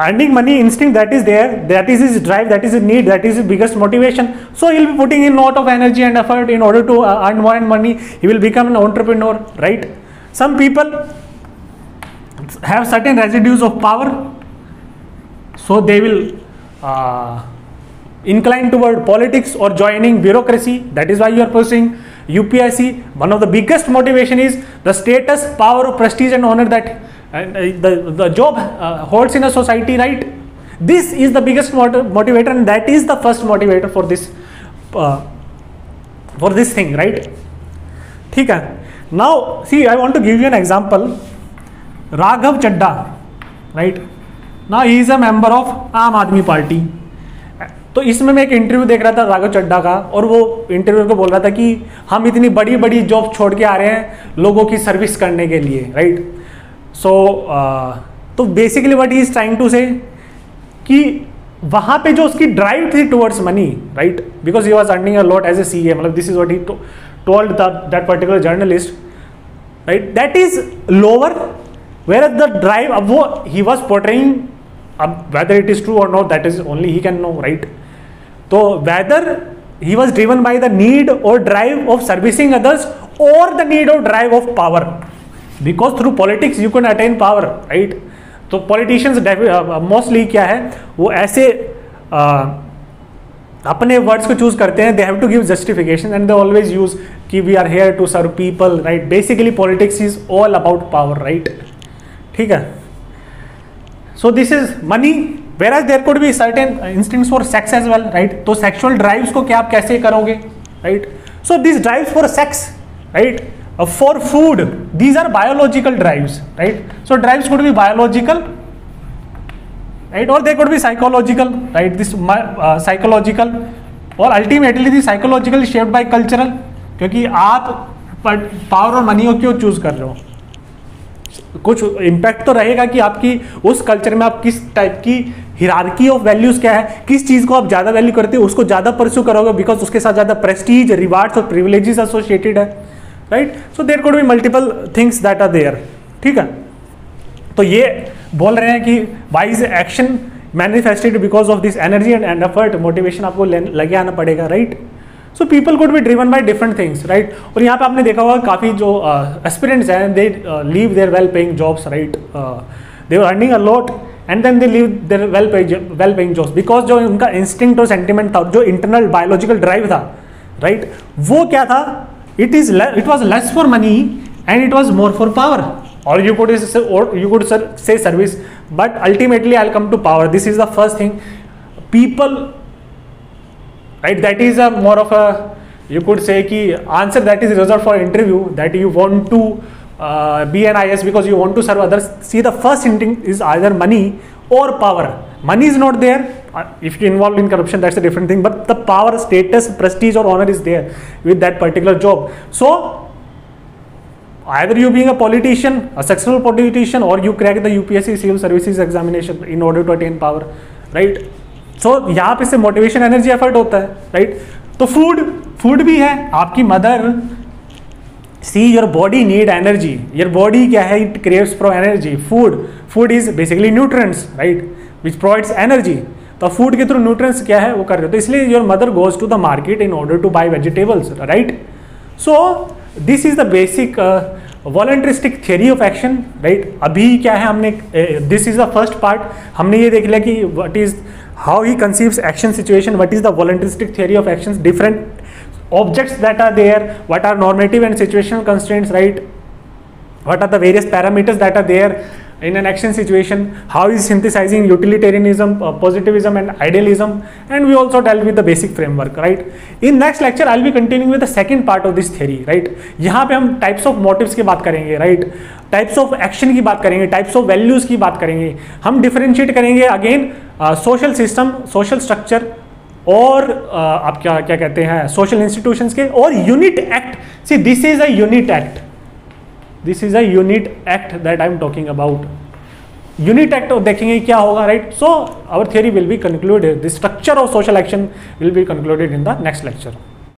earning money instinct that is there that is his drive that is his need that is his biggest motivation. So he'll be putting in lot of energy and effort in order to uh, earn more and money. He will become an entrepreneur right? Some people have certain residues of power so they will uh, incline toward politics or joining bureaucracy. That is why you are pursuing upsc one of the biggest motivation is the status power prestige and honor that and uh, the, the job uh, holds in a society right this is the biggest motivator and that is the first motivator for this uh, for this thing right ठीक है now see I want to give you an example Raghav Chadda right now he is a member of आम आदमी party तो इसमें मैं एक interview देख रहा था राघव चड्डा का और वो इंटरव्यू को बोल रहा था कि हम इतनी बड़ी बड़ी जॉब छोड़ के आ रहे हैं लोगों की सर्विस करने के लिए राइट सो uh, तो basically what is trying to say कि वहाँ पे जो उसकी ड्राइव थी towards money right because he was earning a lot as a C A मतलब this is what he told that particular journalist right that is lower where at the drive अब वो he was portraying अब whether it is true और not that is only he can know right तो whether he was driven by the need और drive of servicing others और the need of drive of power because through politics you can attain power right तो politicians mostly क्या है? वो ऐसे uh, अपने words को चूज़ करते हैं they have to give justification and they always use कि we are here to serve people right basically politics is all about power right ठीक है? So this is money whereas there could be certain instinct for sex as well right तो sexual drives को क्या आप कैसे करोगे right so this drives for sex right for food these are biological drives right so drives could be biological right or they could be psychological right this uh, psychological or ultimately the psychological shaped by cultural क्योंकि आप power और money को क्यों choose कर रहे हो कुछ impact तो रहेगा कि आपकी उस कल्चर में आप किस टाइप की हिरारकी ऑफ़ वैल्यूज़ क्या है किस चीज़ को आप ज़्यादा वैल्यू करते हो उसको ज़्यादा परस्यू करोगे बिकॉज़ उसके साथ ज़्यादा प्रेस्टीज रिवार्ड्स और प्रिविलेजेस एसोसिएटेड है right so there could be multiple things that are there ठीक है? तो ये बोल रहे हैं कि wise action manifested because of this energy and and effort motivation आपको लगे आना पड़ेगा right so people could be driven by different things right और यहाँ पे आपने देखा होगा काफ़ी जो एस्पिरेंट्स uh, हैं they leave their well paying jobs right they are earning a lot and then they leave their well well paying jobs because जो उनका इंस्टिंक्ट और सेंटिमेंट था जो इंटरनल बायोलॉजिकल ड्राइव था राइट right? वो क्या था? it is it was less for money and it was more for power. Or you could say, or you could say service but ultimately i'll come to power. This is the first thing. People right that is a more of a you could say ki answer that is reserved for interview that you want to uh, be an is because you want to serve others. See the first thing is either money or power. Money is not there if you involved in corruption that's a different thing but the power status prestige or honor is there with that particular job so either you being a politician, a successful politician, or you crack the UPSC civil services examination in order to attain power, right? So so, यहाँ पे से motivation energy effort होता है right? तो food food भी है आपकी mother see your body need energy your body क्या है it craves from energy food food is basically nutrients right which provides energy तो फ़ूड के थ्रू न्यूट्रिएंट्स क्या है? वो कर रहे हो। तो इसलिए your mother goes to the market in order to buy vegetables right so this is the basic voluntaristic theory of action right अभी क्या है हमने this is the first part हमने ये देख लिया कि what is how he conceives action situation what is the voluntaristic theory of action different objects that are there what are normative and situational constants right what are the various parameters that are there? In an action situation, how is synthesizing utilitarianism, uh, positivism and idealism and we also dealt with the basic framework, right. In next lecture, I'll be continuing with the second part of this theory, right. यहाँ पे हम types of motives की बात करेंगे, right. Types of action की बात करेंगे types of values की बात करेंगे हम डिफरेंशिएट करेंगे again social system social structure और uh, आप क्या क्या कहते हैं सोशल इंस्टीट्यूशंस के और unit act see this is a unit act this is a unit act that I am talking about unit act देखेंगे क्या होगा right so our theory will be concluded the structure of social action will be concluded in the next lecture